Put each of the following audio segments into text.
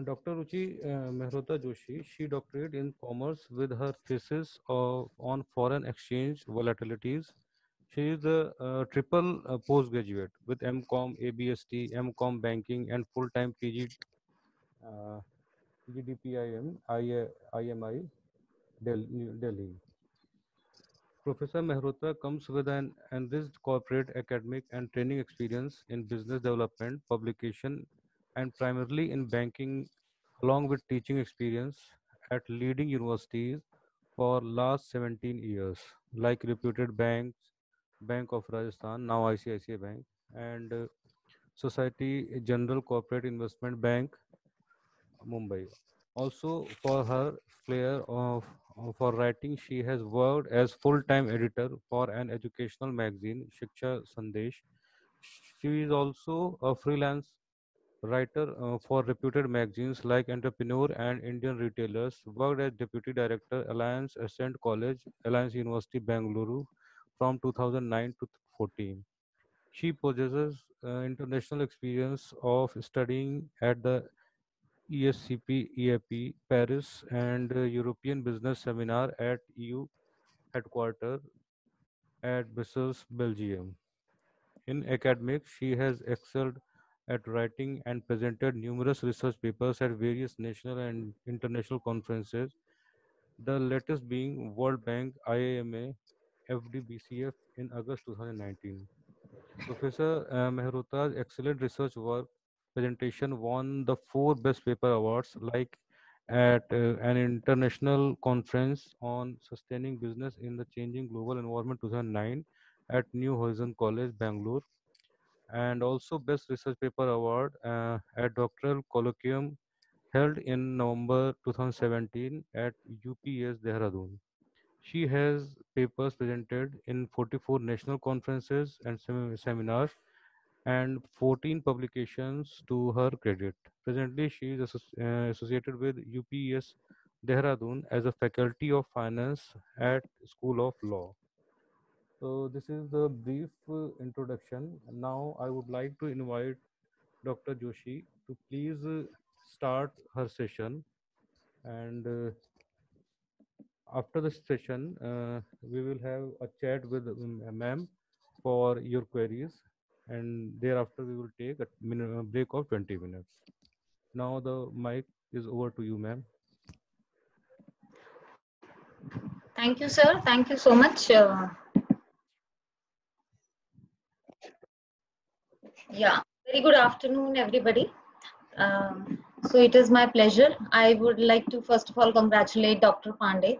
Dr. Ruchi uh, Mehrota Joshi, she doctorate in commerce with her thesis of, on foreign exchange volatilities. She is a uh, triple uh, postgraduate with MCOM, ABST, MCOM banking, and full-time PG uh, IMI, Delhi. Professor Mehrota comes with an enriched corporate, academic, and training experience in business development, publication, and primarily in banking along with teaching experience at leading universities for last 17 years like reputed banks bank of rajasthan now icici bank and uh, society general corporate investment bank mumbai. Also for her flair of for writing she has worked as full-time editor for an educational magazine shiksha sandesh. She is also a freelance writer uh, for reputed magazines like Entrepreneur and Indian Retailers, worked as Deputy Director, Alliance Ascent College, Alliance University, Bangalore from 2009 to 14. She possesses uh, international experience of studying at the ESCP EAP Paris and uh, European Business Seminar at EU headquarters at Brussels, Belgium. In academics, she has excelled at writing and presented numerous research papers at various national and international conferences, the latest being World Bank, IAMA, FDBCF in August 2019. Professor uh, excellent research work presentation won the four Best Paper Awards, like at uh, an international conference on sustaining business in the changing global environment 2009 at New Horizon College, Bangalore, and also Best Research Paper Award uh, at Doctoral Colloquium held in November 2017 at UPS Dehradun. She has papers presented in 44 national conferences and sem seminars and 14 publications to her credit. Presently, she is uh, associated with UPS Dehradun as a faculty of finance at School of Law. So this is the brief uh, introduction. Now I would like to invite Dr. Joshi to please uh, start her session. And uh, after the session, uh, we will have a chat with um, ma'am for your queries. And thereafter, we will take a break of 20 minutes. Now the mic is over to you, ma'am. Thank you, sir. Thank you so much. Uh, Yeah, very good afternoon, everybody. Um, so it is my pleasure. I would like to first of all congratulate Dr. Pandey.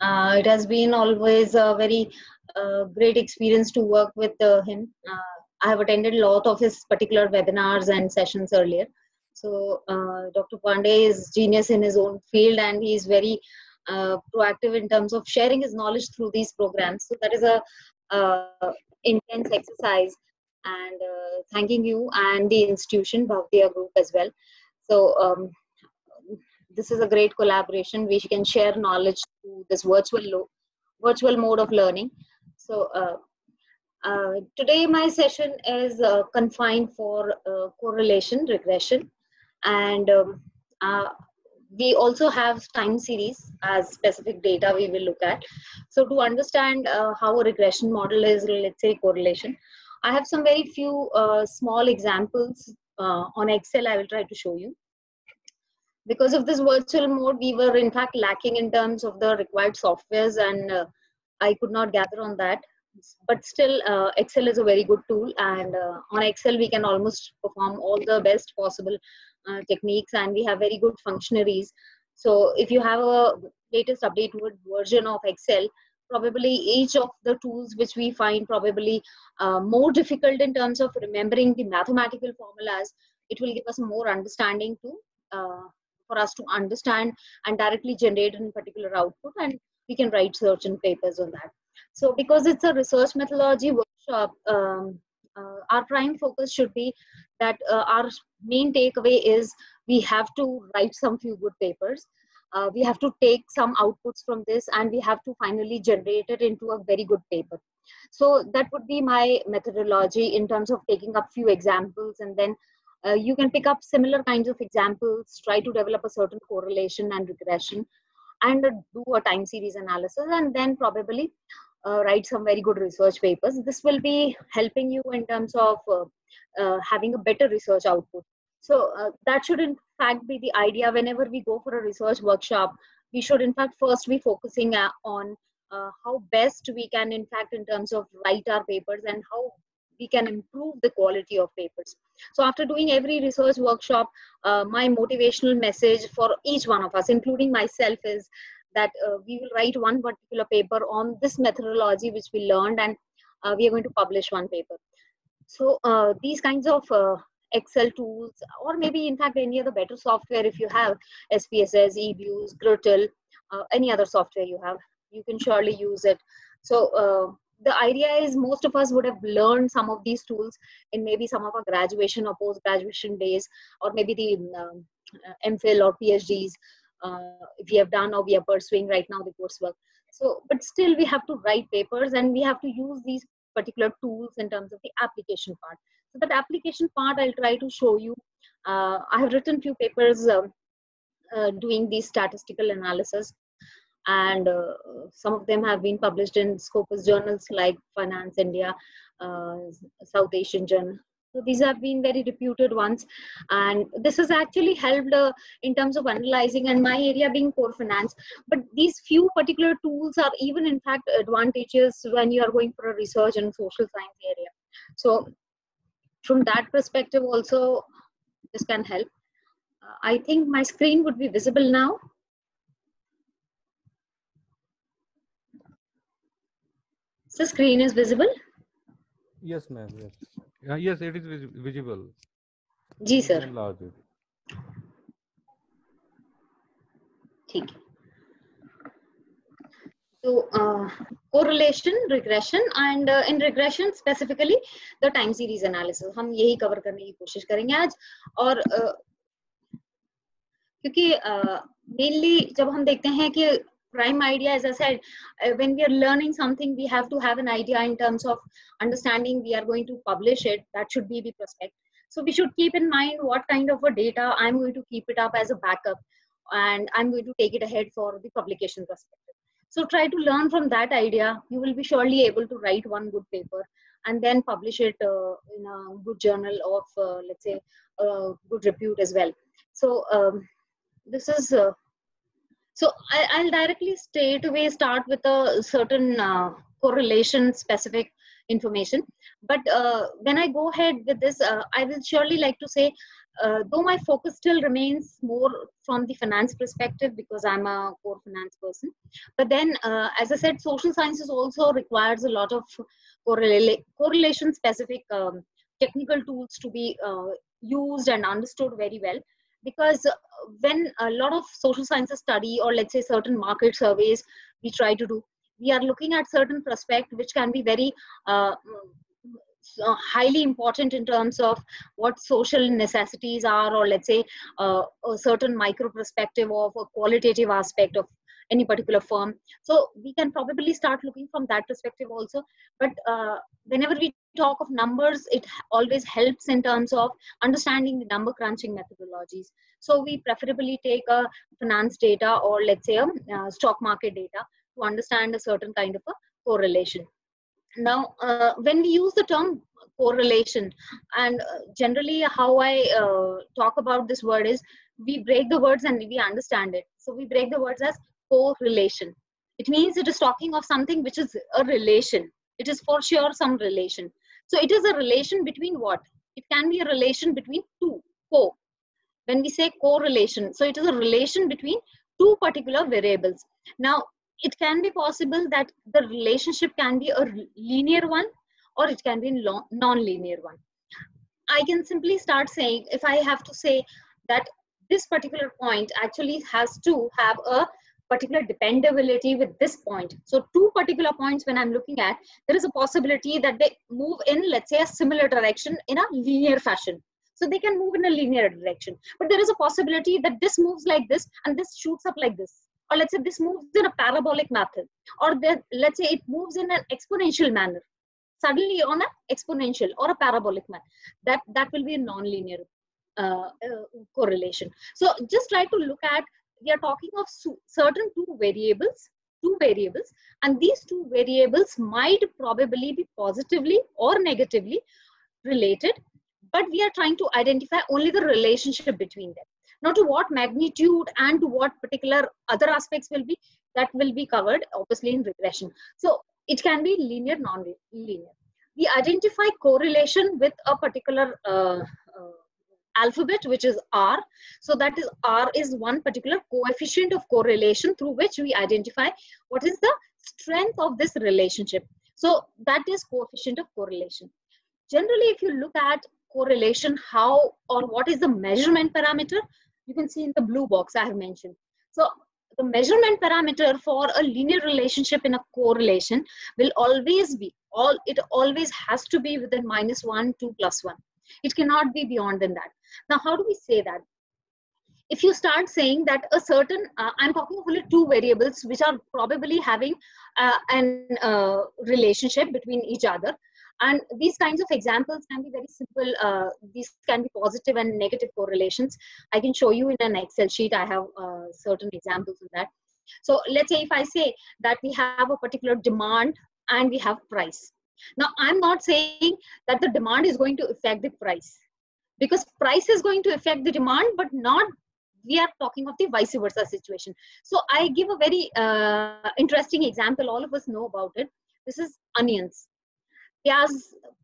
Uh, it has been always a very uh, great experience to work with uh, him. Uh, I have attended a lot of his particular webinars and sessions earlier. So uh, Dr. Pandey is genius in his own field and he is very uh, proactive in terms of sharing his knowledge through these programs. So that is a intense exercise and uh, thanking you and the institution Bhavdiya Group as well. So um, this is a great collaboration. We can share knowledge through this virtual virtual mode of learning. So uh, uh, today my session is uh, confined for uh, correlation regression, and um, uh, we also have time series as specific data we will look at. So to understand how a regression model is, let's say correlation, I have some very few uh, small examples uh, on Excel I will try to show you. Because of this virtual mode, we were in fact lacking in terms of the required softwares and uh, I could not gather on that. But still, uh, Excel is a very good tool and uh, on Excel we can almost perform all the best possible uh, techniques and we have very good functionaries. So if you have a latest updated version of Excel, probably each of the tools which we find probably uh, more difficult in terms of remembering the mathematical formulas it will give us more understanding to uh, for us to understand and directly generate a particular output and we can write certain papers on that. So because it's a research methodology workshop um, uh, our prime focus should be that uh, our main takeaway is we have to write some few good papers uh, we have to take some outputs from this and we have to finally generate it into a very good paper so that would be my methodology in terms of taking up few examples and then uh, you can pick up similar kinds of examples, try to develop a certain correlation and regression, and uh, do a time series analysis, and then probably uh, write some very good research papers. This will be helping you in terms of uh, uh, having a better research output. So uh, that should in fact be the idea. Whenever we go for a research workshop, we should in fact first be focusing on how best we can in fact in terms of write our papers and how we can improve the quality of papers. So after doing every research workshop, uh, my motivational message for each one of us, including myself, is that uh, we will write one particular paper on this methodology which we learned and uh, we are going to publish one paper. So uh, these kinds of uh, Excel tools, or maybe in fact any other better software if you have SPSS, eViews, Grittle, uh, any other software you have, you can surely use it. So the idea is most of us would have learned some of these tools in maybe some of our graduation or post graduation days or maybe the um, uh, mphil or phds uh, we have done or we are pursuing right now the coursework so but still we have to write papers and we have to use these particular tools in terms of the application part so that application part i'll try to show you uh, i have written few papers um, uh, doing these statistical analysis and uh, some of them have been published in Scopus journals like Finance India, uh, South Asian Journal. So these have been very reputed ones, and this has actually helped uh, in terms of analyzing. And my area being core finance, but these few particular tools are even in fact advantageous when you are going for a research in social science area. So from that perspective, also this can help. Uh, I think my screen would be visible now. the screen is visible? Yes, ma'am. Yes. Uh, yes, it is vis visible. Ji sir. ठीक so uh, correlation regression and uh, in regression specifically the time series analysis हम यही cover कोशिश करेंगे आज और uh, क्योंकि mainly uh, जब हम देखते हैं कि prime idea as i said uh, when we are learning something we have to have an idea in terms of understanding we are going to publish it that should be the prospect so we should keep in mind what kind of a data i'm going to keep it up as a backup and i'm going to take it ahead for the publication perspective so try to learn from that idea you will be surely able to write one good paper and then publish it uh, in a good journal of uh, let's say good repute as well so um, this is uh, so I, will directly straight away start with a certain uh, correlation specific information. But uh, when I go ahead with this, I will surely like to say, uh, though my focus still remains more from the finance perspective because I'm a core finance person. But then, uh, as I said, social sciences also requires a lot of correla- correlation specific um, technical tools to be uh, used and understood very well because uh, when a lot of social sciences study or let's say certain market surveys we try to do we are looking at certain prospect which can be very uh, highly important in terms of what social necessities are or let's say uh, a certain micro perspective of a qualitative aspect of any particular firm. So we can probably start looking from that perspective also. But uh, whenever we talk of numbers it always helps in terms of understanding the number crunching methodologies. So we preferably take a finance data or let's say a uh, stock market data to understand a certain kind of a correlation now uh, when we use the term correlation and uh, generally how i uh, talk about this word is we break the words and we understand it so we break the words as correlation. It means it is talking of something which is a relation. It is for sure some relation. So it is a relation between what? It can be a relation between two, co. When we say correlation, so it is a relation between two particular variables. Now, it can be possible that the relationship can be a linear one or it can be a non-linear one. I can simply start saying, if I have to say that this particular point actually has to have a particular dependability with this point. So two particular points when I'm looking at, there is a possibility that they move in, let's say, a similar direction in a linear fashion. So they can move in a linear direction. But there is a possibility that this moves like this and this shoots up like this. Or let's say this moves in a parabolic method. Or that, let's say it moves in an exponential manner. Suddenly on an exponential or a parabolic manner. That, that will be a non-linear. uh, uh, correlation. So just try to look at, we are talking of certain two variables, two variables, and these two variables might probably be positively or negatively related, but we are trying to identify only the relationship between them. Now to what magnitude and to what particular other aspects will be, that will be covered obviously in regression. So it can be linear, non-linear. We identify correlation with a particular uh, uh, alphabet, which is R. So that is R is one particular coefficient of correlation through which we identify what is the strength of this relationship. So that is coefficient of correlation. Generally, if you look at correlation, how or what is the measurement parameter, you can see in the blue box I have mentioned. So the measurement parameter for a linear relationship in a correlation will always be all it always has to be within minus 1 2 plus 1 it cannot be beyond than that. Now how do we say that? If you start saying that a certain uh, i'm talking only two variables which are probably having uh, an uh, relationship between each other and these kinds of examples can be very simple. Uh, these can be positive and negative correlations. I can show you in an Excel sheet. I have uh, certain examples of that. So let's say if I say that we have a particular demand and we have price. Now I'm not saying that the demand is going to affect the price because price is going to affect the demand, but not we are talking of the vice versa situation. So I give a very uh, interesting example. All of us know about it. This is onions. प्याज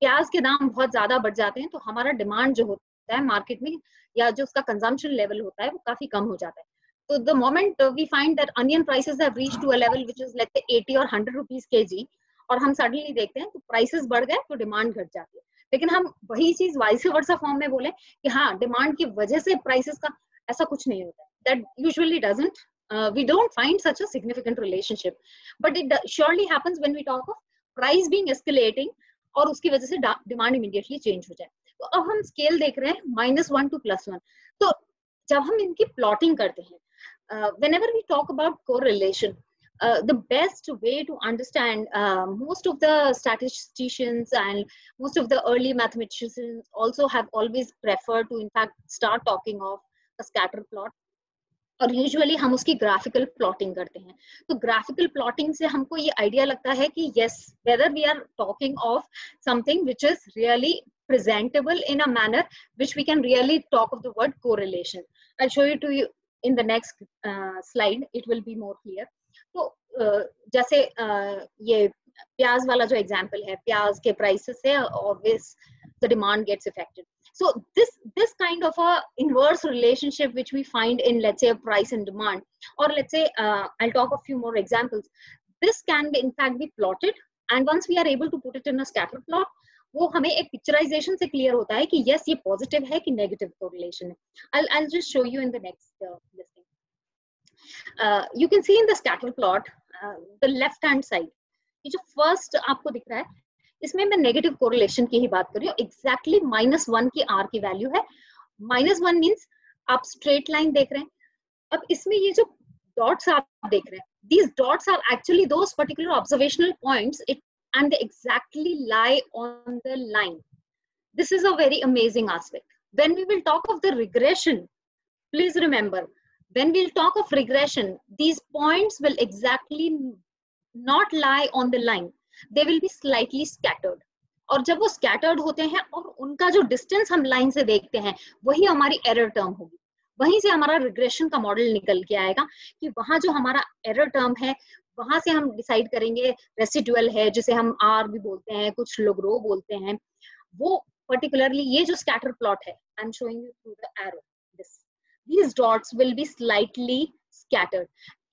प्याज के दाम बहुत ज़्यादा बढ़ जाते हैं तो हमारा डिमांड जो होता है मार्केट में, या जो उसका कंजम्पशन लेवल होता है, वो काफ़ी कम हो जाता है। तो the moment we find that onion prices have reached to a level which is let's say 80 और 100 रुपीस केजी और हम सडनली देखते हैं तो प्राइसेस बढ़ गए तो डिमांड घट जाती है। लेकिन हम वही चीज़ वाइस वर्सा फॉर्म में बोले कि हाँ डिमांड की वजह से प्राइसेस का ऐसा कुछ नहीं होता that usually doesn't we don't find such a significant relationship. But it, surely happens when we talk of price being escalating और उसकी वजह से डिमांड इमीडिएटली चेंज हो जाए। तो अब हम स्केल देख रहे हैं minus one to plus one तो जब हम इनकी प्लॉटिंग करते हैं whenever we talk about correlation the best way to understand most of the statisticians and most of the early mathematicians also have start talking of scatter plot और usually हम उसकी graphical plotting करते हैं। तो graphical plotting से हमको ये idea लगता है कि yes whether we are talking of something which is really presentable in a manner which we can really talk of the word correlation. I'll show you to you in the next uh, slide. It will be more तो uh, जैसे uh, ये प्याज वाला जो example है प्याज के prices है obvious the demand gets affected so this this kind of a inverse relationship which we find in let's say a price and demand or let's say uh, i'll talk a few more examples this can be in fact be plotted and once we are able to put it in a scatter plot वो हमें एक picturisation से clear होता है कि yes ये positive है कि नेगेटिव कोरिलेशन है I'll I'll just show you in the next uh, this thing. Uh, you can see in the scatter plot uh, the left hand side ये जो फर्स्ट आपको दिख रहा है इसमें मैं नेगेटिव कोरिलेशन की ही बात कर रही हूँ। एग्जैक्टली माइनस वन की आर की वैल्यू है। माइनस वन मीन्स आप स्ट्रेट लाइन देख रहे हैं। अब इसमें ये जो डॉट्स आप देख रहे हैं these dots are actually two particular observational point it and exactly lie on the line this is a very amazing aspect when we will talk of the regression please remember when we'll talk of regression these point will exactly not lie on the line they will be slightly scattered और जब वो scattered होते हैं और उनका जो distance हम line से देखते हैं, वही हमारी एरर टर्म होगी। वहीं से हमारा रिग्रेशन का मॉडल निकल के आएगा कि वहाँ जो हमारा एरर टर्म है, वहाँ से हम डिसाइड करेंगे रेसिडुअल है, जिसे हम आर भी बोलते हैं, कुछ लोग रो बोलते हैं। वो पर्टिकुलरली ये जो स्कैटर प्लॉट है I am showing you through the arrow this these dots will be slightly scattered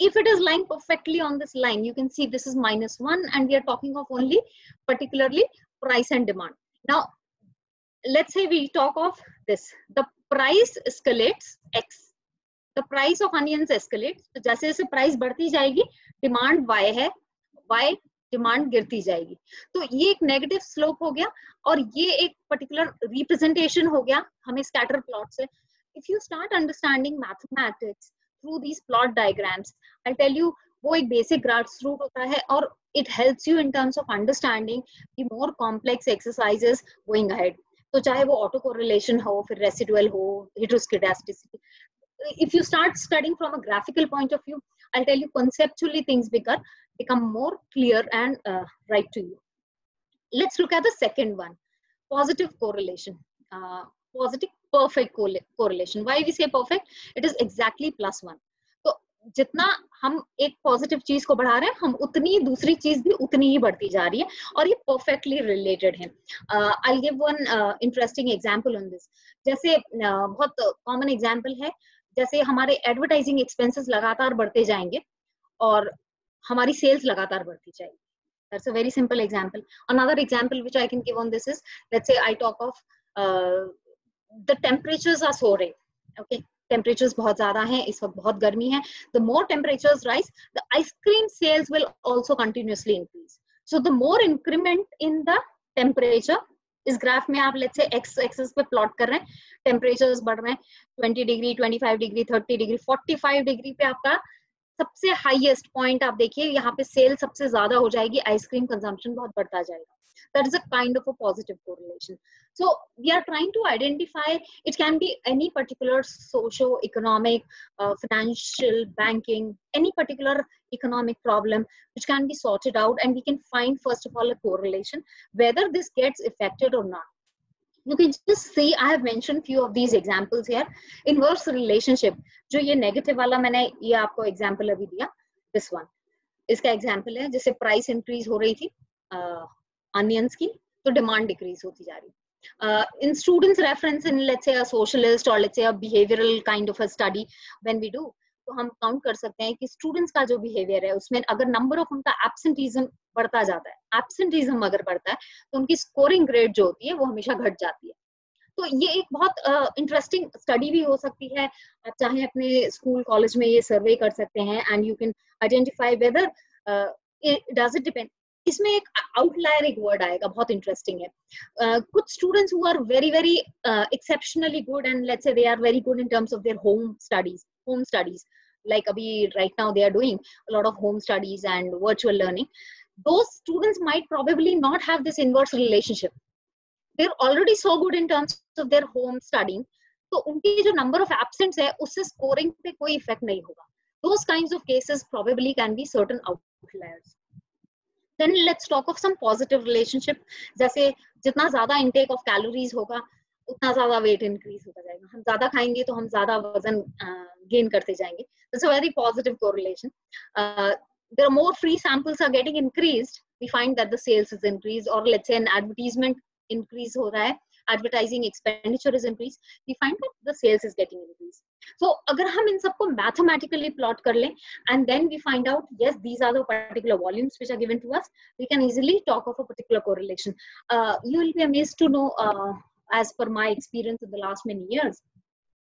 if it is lying perfectly on this line, you can see this is minus one and we are talking of only particularly price and demand. Now, let's say we talk of this, the price escalates X. The price of onions escalates. तो जैसे जैसे price बढ़ती जाएगी, demand Y है, Y demand गिरती जाएगी तो ये एक नेगेटिव स्लोप हो गया और ये एक पर्टिकुलर रिप्रेजेंटेशन हो गया हमें स्कैटर प्लॉट से if you start understanding mathematics through these plot diagrams I tell you वो एक बेसिक ग्रास रूट होता है और it helps you in terms of understanding the more complex exercises going ahead तो चाहे वो ऑटो कोरिलेशन हो फिर रेसिडुअल हो heteroscedasticity if you start studying from a graphical point of view i'll tell you conceptually things become become more clear and uh, right to you let's look at the second one positive correlation uh, positive perfect correlation. Why we say perfect? It is exactly plus one. जितना हम एक positive चीज़ को बढ़ा रहे हैं हम उतनी दूसरी चीज़ भी उतनी ही बढ़ती जा रही है और ये परफेक्टली रिलेटेड है। I give one interesting example on this जैसे uh, बहुत कॉमन एग्जांपल है। जैसे हमारे एडवर्टाइजिंग एक्सपेंसेस लगातार बढ़ते जाएँगे और हमारी सेल्स लगातार बढ़ती जाएगी। That's a very simple example. Another example which i can give on this is let's say i talk of the temperatures are soaring okay temperatures बहुत ज़्यादा हैं इस वक्त बहुत गर्मी है the more temperatures rise the ice cream sales will also continuously increase so the more increment in the temperature इस graph में आप लेट्स से एक्स एक्सेस पे प्लॉट कर रहे हैं टेम्परेचर्स बढ़ रहे हैं 20 डिग्री 25 डिग्री 30 डिग्री 45 डिग्री पे आपका सबसे हाईएस्ट पॉइंट आप देखिए, यहाँ पे सेल सबसे ज़्यादा हो जाएगी आइसक्रीम कंजम्पशन बहुत बढ़ता जाएगा। That is a kind of a positive correlation so we are trying to identify it can be any particular socio economic financial banking any particular economic problem which can be sorted out and we can find first of all a correlation whether this gets affected और not you can just see i have mentioned few of these examples here inverse relationship जो ये नेगेटिव वाला मैंने ये आपको example अभी दिया दिस वन इसका एग्जांपल है जैसे प्राइस इंक्रीज हो रही थी अनियंस की तो डिमांड डिक्रीज होती जा रही uh, in students reference in let's say a socialist or let's say a behavioral kind of a study when we do तो हम काउंट कर सकते हैं कि स्टूडेंट्स का जो बिहेवियर है उसमें अगर नंबर ऑफ़ उनका एब्सेंटीज्म बढ़ता जाता है एब्सेंटीज्म अगर बढ़ता है तो उनकी स्कोरिंग ग्रेड जो होती है वो हमेशा घट जाती है। तो ये एक बहुत इंटरेस्टिंग uh, स्टडी भी हो सकती है। आप चाहे अपने स्कूल कॉलेज में ये सर्वे कर सकते हैं and you can identify whether does it depend इसमें एक आउटलायर एक वर्ड आएगा बहुत इंटरेस्टिंग है। uh, कुछ students who are very very exceptionally good and let's say they are very good in terms of their home studies home studies like abhi right now they are doing a lot of home studies and virtual learning those students might probably not have this inverse relationship they're already so good in terms of their home studying तो उनकी जो number of absents है उससे scoring पे कोई effect नहीं होगा those kinds of cases probably can be certain outliers then let's talk of some positive relationship जैसे जितना ज़्यादा इनटेक ऑफ़ कैलोरीज होगा उतना ज़्यादा वेट इंक्रीज होता जाएगा। हम ज़्यादा खाएँगे तो हम ज़्यादा वज़न गेन करते जाएँगे। It's a very positive correlation there are more free samples are getting increased we find that the sales is increase और let's say an advertisement increase हो रहा है advertising expenditure is increase we find that the sales is getting increase so अगर हम इन सबको mathematically plot कर लें and then we find out yes these are the particular volumes which are given to us we can easily talk of a particular correlation you will be amazed to know as per my experience in the last many years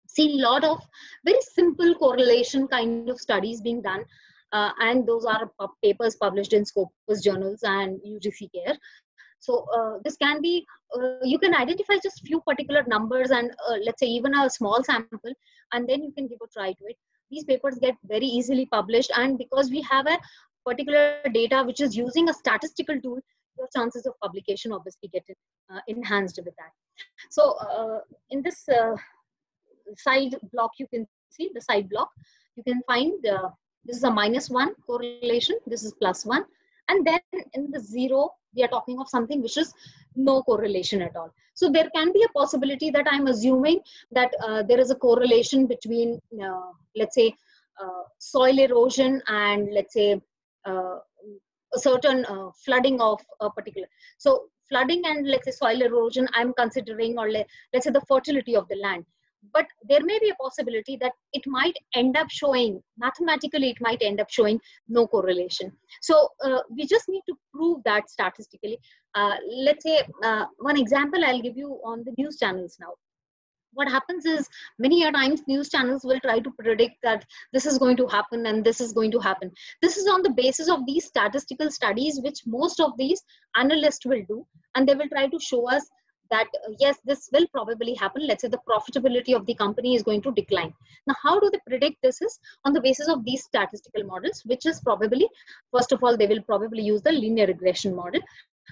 seen a lot of very simple correlation kind of studies being done uh, and those are papers published in Scopus journals and UGC Care. So uh, this can be, uh, you can identify just few particular numbers and uh, let's say even a small sample, and then you can give a try to it. These papers get very easily published, and because we have a particular data which is using a statistical tool, your chances of publication obviously get uh, enhanced with that. So uh, in this uh, side block, you can see the side block, you can find this is a minus one correlation, this is plus one, and then in the zero we are talking of something which is no correlation at all. So there can be a possibility that i'm assuming that uh, there is a correlation between uh, let's say uh, soil erosion and let's say uh, a certain uh, flooding of a particular. So flooding and let's say soil erosion i'm considering or let, let's say the fertility of the land. But there may be a possibility that it might end up showing mathematically it might end up showing no correlation. So uh, we just need to prove that statistically. Uh, let's say uh, one example i'll give you on the news channels now what happens is many a times news channels will try to predict that this is going to happen and this is going to happen. This is on the basis of these statistical studies which most of these analysts will do and they will try to show us that uh, yes this will probably happen. Let's say the profitability of the company is going to decline. Now how do they predict this is on the basis of these statistical models which is probably first of all they will probably use the linear regression model.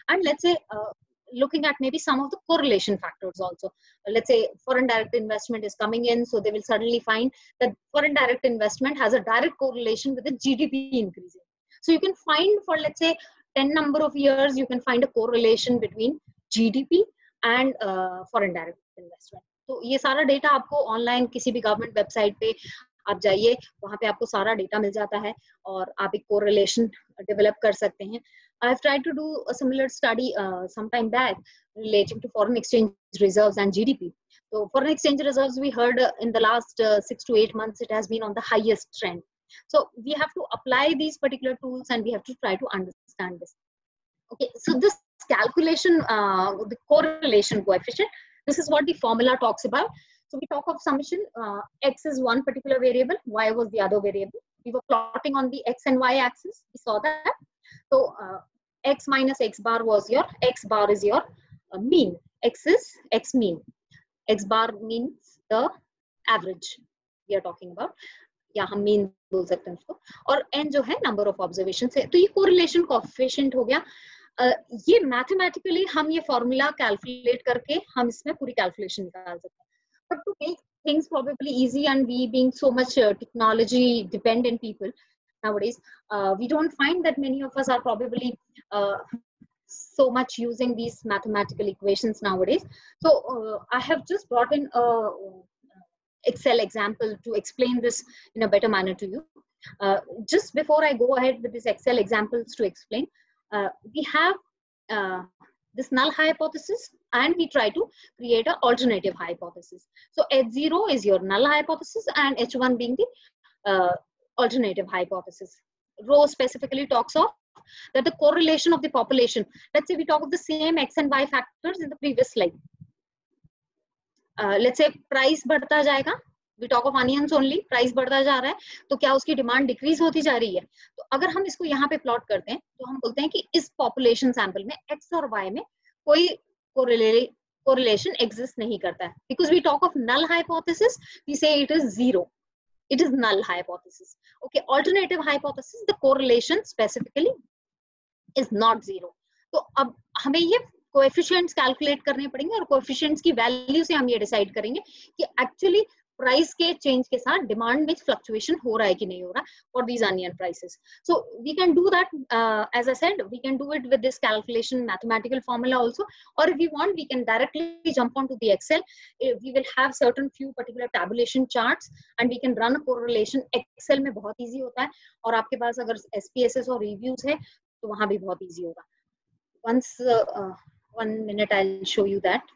And let's say uh, looking at maybe some of the correlation factors also. Let's say foreign direct investment is coming in, so they will suddenly find that foreign direct investment has a direct correlation with the GDP increasing. So you can find for let's say 10 number of years, you can find a correlation between GDP and uh, foreign direct investment. तो ये सारा data आपको online किसी भी government website पे आप जाइए वहाँ पे आपको सारा डेटा मिल जाता है और आप एक कोरिलेशन डेवलप कर सकते हैं to do a similar study uh, some time back relating to foreign exchange reserves and GDP. So foreign exchange reserves, we heard uh, in the last uh, six to eight months, it has been on the highest trend. So we have to apply these particular tools and we have to try to understand this. Okay, so this calculation, uh, the correlation coefficient, this is what the formula talks about. So we talk of summation, uh, x is one particular variable, y was the other variable. We were plotting on the x and y axis, we saw that. So uh, x minus x bar was your, x bar is your uh, mean. x is x mean. x bar means the average we are talking about. या हम mean बोल सकते हैं उसको और N जो है number of observation है तो ये कोरिलेशन कोफिशिएंट हो गया uh, ये मैथमेटिकली हम ये फॉर्मूला कैलकुलेट करके हम इसमें पूरी कैलकुलेशन निकाल सकते हैं But to make things probably easy, and we being so much uh, technology dependent people nowadays, uh, we don't find that many of us are probably uh, so much using these mathematical equations nowadays. So uh, I have just brought in a uh, Excel example to explain this in a better manner to you. Uh, just before I go ahead with these Excel examples to explain, we have this null hypothesis and we try to create an alternative hypothesis so h0 is your null hypothesis and h1 being the alternative hypothesis. Rowe specifically talks of that the correlation of the population. Let's say we talk of the same x and y factors in the previous slide. Uh, let's say price बढ़ता जाएगा we talk of onions only price बढ़ता जा रहा है तो क्या उसकी demand decrease होती जा रही है? तो अगर हम इसको यहाँ पे प्लॉट करते हैं तो हम बोलते हैं कि इस पॉपुलेशन सैंपल में एक्स और वाई में कोई कोरिलेशन एग्जिस्ट नहीं करता है। Because we talk of null hypothesis zero it is null hypothesis okay alternative hypothesis the correlation specifically is not zero तो अब हमें ये कोएफिशिएंट्स कैलकुलेट करने पड़ेंगे और कोएफिशिएंट्स की वैल्यू से हम ये डिसाइड करेंगे कि एक्चुअली प्राइस के चेंज के साथ डिमांड में फ्लक्चुएशन हो रहा है कि नहीं हो रहा for these onion prices so we can do that as I said we can do it with this calculation mathematical formula also और if you want we can directly jump on to the Excel we will have certain few particular tabulation charts and we can run a correlation Excel में बहुत easy होता है और आपके पास अगर SPSS और reviews है तो वहाँ भी बहुत इजी होगा. Once one minute I will show you that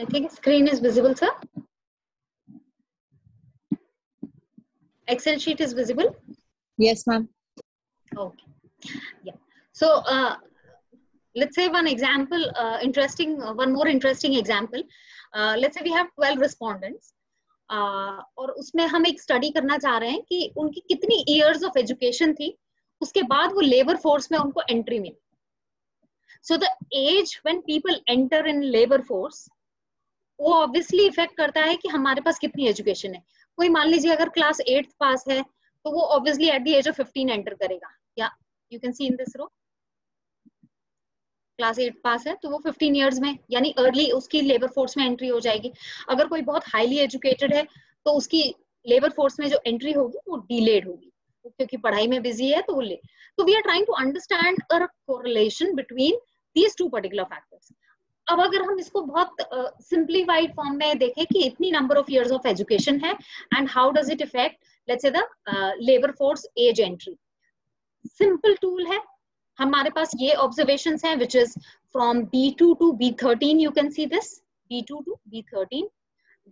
I think screen is visible, sir. Excel sheet is visible? Yes, ma'am. Okay. Yeah. So uh, let's say one example, uh, interesting, uh, one more interesting example. Uh, let's say we have 12 respondents. Uh, और उसमें हम एक study करना चाह रहे हैं कि उनकी कितनी इयर्स ऑफ़ एजुकेशन थी उसके बाद वो लेबर फोर्स में उनको entry milli so the age when people enter in labour force वो ऑब्वियसली इफ़ेक्ट करता है कि हमारे पास कितनी एजुकेशन है। कोई मान लीजिए अगर क्लास एट्थ पास है तो वो obviously at the age of fifteen enter करेगा। या you can see in this row class eight pass है तो वो फिफ्टीन ईयर्स में, यानी अर्ली उसकी लेबर फोर्स में एंट्री हो जाएगी। अगर कोई बहुत हाईली एजुकेटेड है तो उसकी लेबर फोर्स में जो एंट्री होगी, वो डिलेड होगी। क्योंकि पढ़ाई में बिज़ी है तो वो ले। तो we are trying to understand a correlation between these two particular factors अब अगर हम इसको बहुत सिंप्लीफाइड uh, फॉर्म में देखें कि इतनी number of years of education है and how does it affect let's say the labour force age entry simple tool है। हमारे पास ये ऑब्जर्वेशन हैं which is from B two B13 you can see this B2 to B13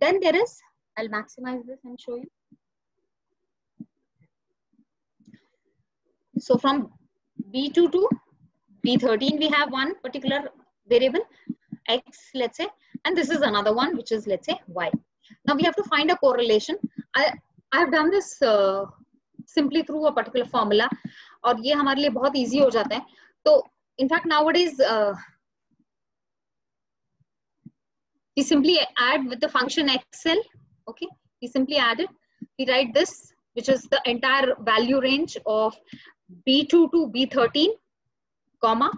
then there is I'll maximize this and show you so from B2 to B13 we have one particular variable x, let's say, and this is another one, which is, let's say, y. Now we have to find a correlation. I, I have done this uh, simply through a particular formula और ये हमारे लिए बहुत easy हो जाता है तो in fact nowadays uh, we simply add with the function xl okay we simply add it we write this which is the entire value range of b2 to b13 comma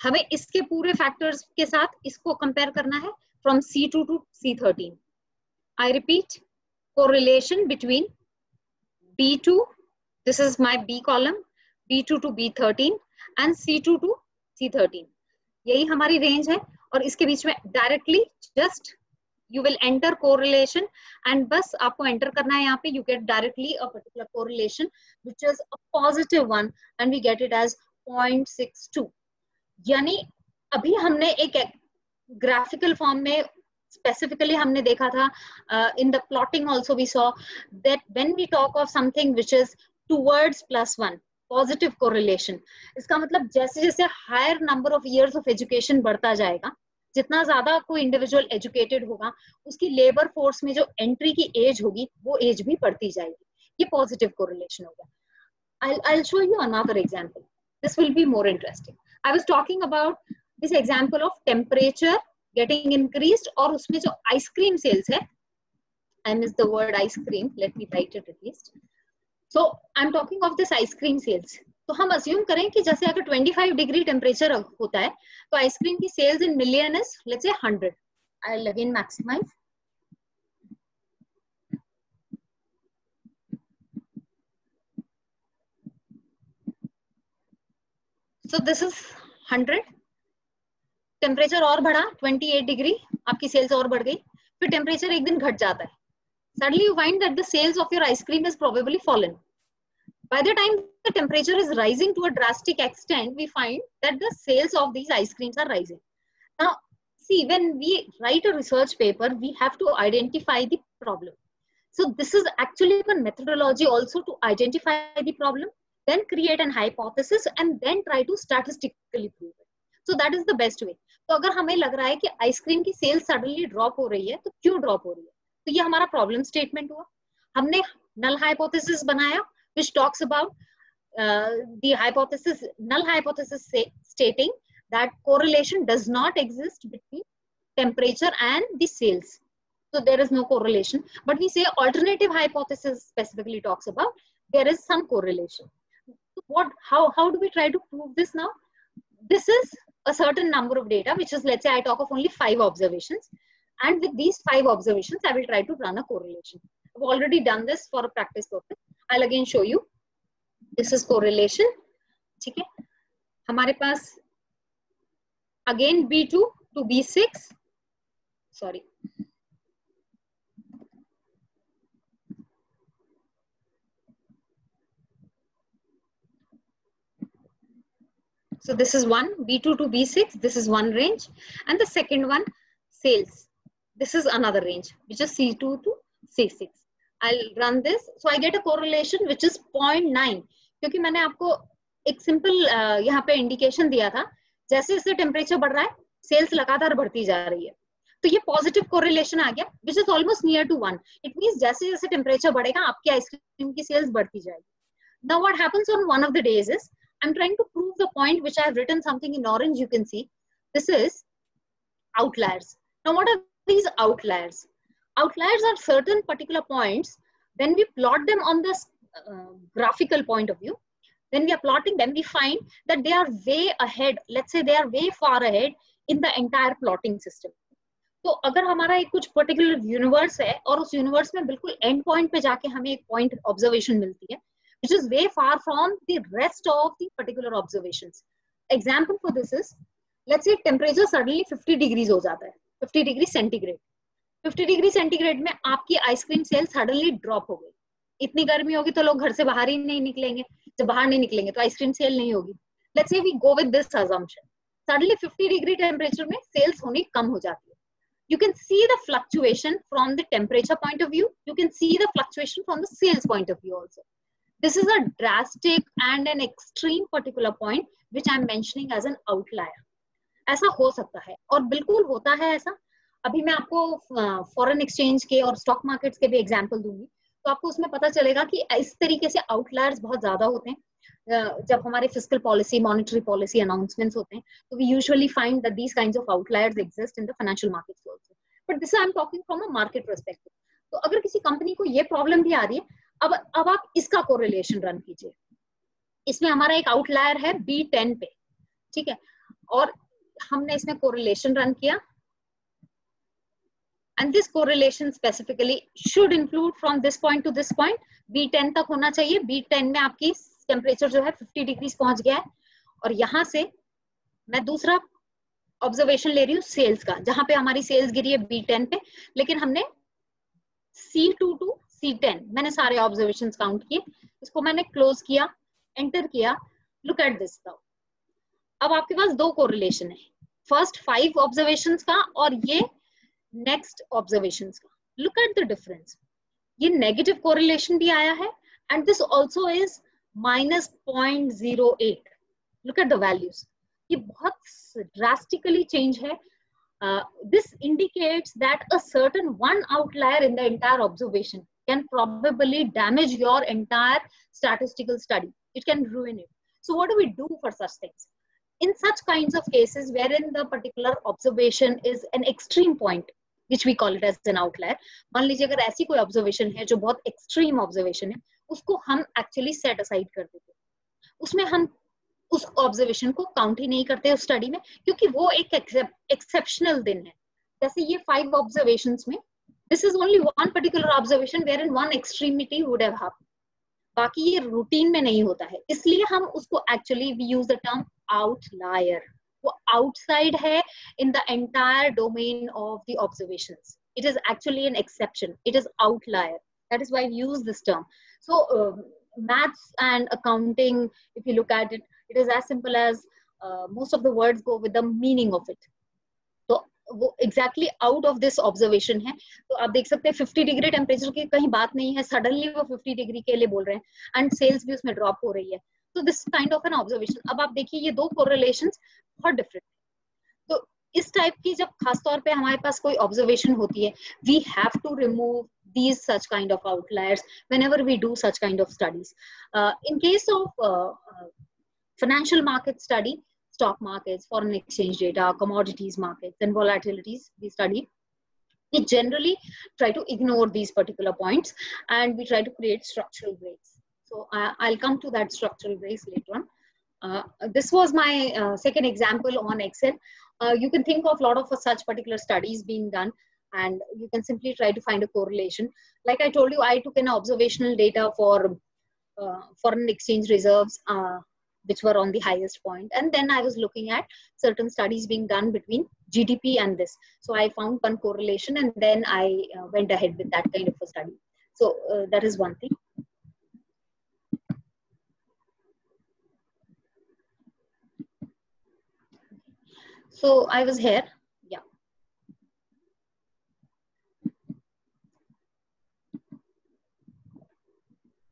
हमें इसके पूरे factors के साथ इसको compare करना है from C two to C thirteen I repeat correlation between B two this is my B column B two to B thirteen and C two to C thirteen यही हमारी रेंज है और इसके बीच में directly just you will enter correlation and बस आपको enter करना है यहाँ पे you get directly a particular correlation which is a positive one and we get it as 0.62 यानी अभी हमने एक ग्राफिकल फॉर्म में स्पेसिफिकली हमने देखा था in the plotting also we saw that when we talk of something which is towards plus one positive correlation इसका मतलब जैसे जैसे higher number of years of education बढ़ता जाएगा जितना ज़्यादा कोई इंडिविजुअल एजुकेटेड होगा उसकी लेबर फोर्स में जो एंट्री की एज होगी वो एज भी बढ़ती जाएगी ये पॉजिटिव कोरिलेशन होगा I'll, I'll show you another example. This will be more interesting. I was talking about this example of temperature getting increased और उसमें जो ice cream sales है I miss the word ice cream. Let me write it at least. So I am talking of this ice cream sales तो हम assume करें कि जैसे अगर 25 डिग्री टेम्परेचर होता है तो आइसक्रीम की sales in million is let's say 100 I again maximize so this is 100 temperature और बढ़ा 28 डिग्री आपकी सेल्स और बढ़ गई फिर टेम्परेचर एक दिन घट जाता है suddenly you find that the sales of your ice cream has probably fallen. By the time the temperature is rising to a drastic extent, we find that the sales of these ice creams are rising. Now, see, when we write a research paper, we have to identify the problem. So this is actually a methodology also to identify the problem, Then create an hypothesis and then try to statistically prove it. So that is the best way. तो अगर हमें लग रहा है कि ice cream की sale suddenly drop हो रही है तो क्यों ड्रॉप हो रही है तो ये हमारा प्रॉब्लम स्टेटमेंट हुआ हमने नल हाइपोथेसिस बनाया which talks about uh, the hypothesis null hypothesis say, stating that correlation does not exist between temperature and the sales so there is no correlation but we say alternative hypothesis specifically talks about there is some correlation what how how do we try to prove this now this is a certain number of data which is let's say i talk of only five observations And with these five observations, I will try to run a correlation. I've already done this for a practice purpose. I'll again show you. This is correlation. ठीक है हमारे पास again B2 to B6. Sorry. So this is one, B2 to B6, this is one range. And the second one, sales. This is another range, which is C2 to C6. I'll run this. So I get a correlation which is 0.9. क्योंकि मैंने आपको एक simple uh, यहाँ पे indication दिया था जैसे जैसे टेम्परेचर बढ़ रहा है सेल्स लगातार बढ़ती जा रही है तो ये पॉजिटिव कोरिलेशन आ गया which is almost near to one it mean जैसे जैसे टेम्परेचर बढ़ेगा आपकी आइसक्रीम की सेल्स बढ़ती जाएगी now what happens on one of the days is I am trying to prove the point which I have written something in orange you can see this is outliers now what are these outliers. Outliers are certain particular points. When we plot them on the uh, graphical point of view, when we are plotting them, we find that they are way ahead. Let's say they are way far ahead in the entire plotting system. तो अगर हमारा एक कुछ particular universe है और उस universe में बिल्कुल एंड पॉइंट पे जाके हमें एक पॉइंट ऑब्जर्वेशन मिलती है Which is way far from the rest of the particular observations. Example for this is, let's say temperature suddenly 50 degrees हो जाता है 50 डिग्री सेंटीग्रेड 50 डिग्री सेंटीग्रेड में आपकी आइसक्रीम सेल सडनली ड्रॉप हो गई इतनी गर्मी होगी तो लोग घर से बाहर ही नहीं निकलेंगे जब बाहर नहीं निकलेंगे तो आइसक्रीम सेल नहीं होगी let's say we go with this assumption suddenly 50 degree temperature में सेल्स होनी कम हो जाती है you can see the fluctuation from the temperature point of view you can see the fluctuation from the sales point of view also this is a drastic and an extreme particular point, which i'm mentioning as an outlier. ऐसा हो सकता है, और बिल्कुल होता है ऐसा। अभी मैं आपको फॉरेन एक्सचेंज के और स्टॉक मार्केट्स के भी एग्ज़ाम्पल दूँगी। तो आपको उसमें पता चलेगा कि इस तरीके से आउटलायर्स बहुत ज़्यादा होते हैं। जब हमारे fiscal policy monetary policy announcements होते हैं तो we usually find that these kinds of outliers exist in the financial markets also but this I am talking from a market perspective तो अगर किसी कंपनी को ये प्रॉब्लम भी आ रही है अब अब आप इसका कोरिलेशन रन कीजिए। इसमें हमारा एक आउटलायर है बी टेन पे, ठीक है? और हमने इसमें कोरिलेशन रन किया। And this correlation specifically should include from this point to this point B10 तक होना चाहिए। B10 में आपकी टेम्परेचर जो है 50 डिग्री पहुँच गया है। और यहाँ से मैं दूसरा ऑब्जर्वेशन ले रही हूँ सेल्स का, जहाँ पे हमारी सेल्स गिरी है B10 पे। लेकिन हमने सी टू टू C10 मैंने सारे ऑब्जर्वेशन काउंट किए। इसको मैंने क्लोज किया एंटर किया। लुक एट दिस अब आपके पास दो कोरिलेशन है। फ़र्स्ट फाइव ऑब्जर्वेशन का और ये नेक्स्ट ऑब्जर्वेशन का। लुक एट द डिफरेंस ये नेगेटिव कोरिलेशन भी आया है and this also is minus point zero eight look at the values ये बहुत ड्रास्टिकली चेंज है। This indicates that a certain one outlier in the entire observation can probably damage your entire statistical study. It can ruin it. So what do we do for such things? In such kinds of cases wherein the particular observation is an extreme point, which we call it as an outlier मान लीजिए अगर ऐसी कोई observation है जो बहुत extreme observation है उसको हम एक्चुअली सेट असाइड कर देते उसमें हम उस ऑब्जर्वेशन को काउंट ही नहीं करते उस स्टडी में क्योंकि वो एक एक्सेप्शनल दिन है जैसे ये फाइव ऑब्जर्वेशन में this is only one particular observation where in one extremity would have happened बाकी ये रूटीन में नहीं होता है इसलिए हम उसको actually we use the term outlier वो आउटसाइड है in the entire domain of the observations it is actually an exception it is outlier that is why i use this term so uh, maths and accounting if you look at it it is as simple as uh, most of the words go with the meaning of it तो वो exactly out of this observation है। तो आप देख सकते हैं 50 degree temperature की कहीं बात नहीं है सडनली वो 50 डिग्री के लिए बोल रहे हैं। एंड सेल्स भी उसमें ड्रॉप हो रही है। तो this kind of an observation अब आप देखिए ये दो कोरिलेशन बहुत डिफरेंट तो इस टाइप की जब खासतौर पे हमारे पास कोई ऑब्जर्वेशन होती है we have to remove these such kind of outliers whenever we do such kind of studies uh, in case of uh, financial market study stock markets foreign exchange data commodities markets and volatilities we study we generally try to ignore these particular points and we try to create structural breaks So uh, I'll come to that structural base later on. Uh, this was my uh, second example on Excel. Uh, you can think of a lot of such particular studies being done and you can simply try to find a correlation. Like I told you, I took an observational data for uh, foreign exchange reserves, uh, which were on the highest point. And then I was looking at certain studies being done between GDP and this. So I found one correlation and then I uh, went ahead with that kind of a study. So uh, that is one thing. So I was here. Yeah.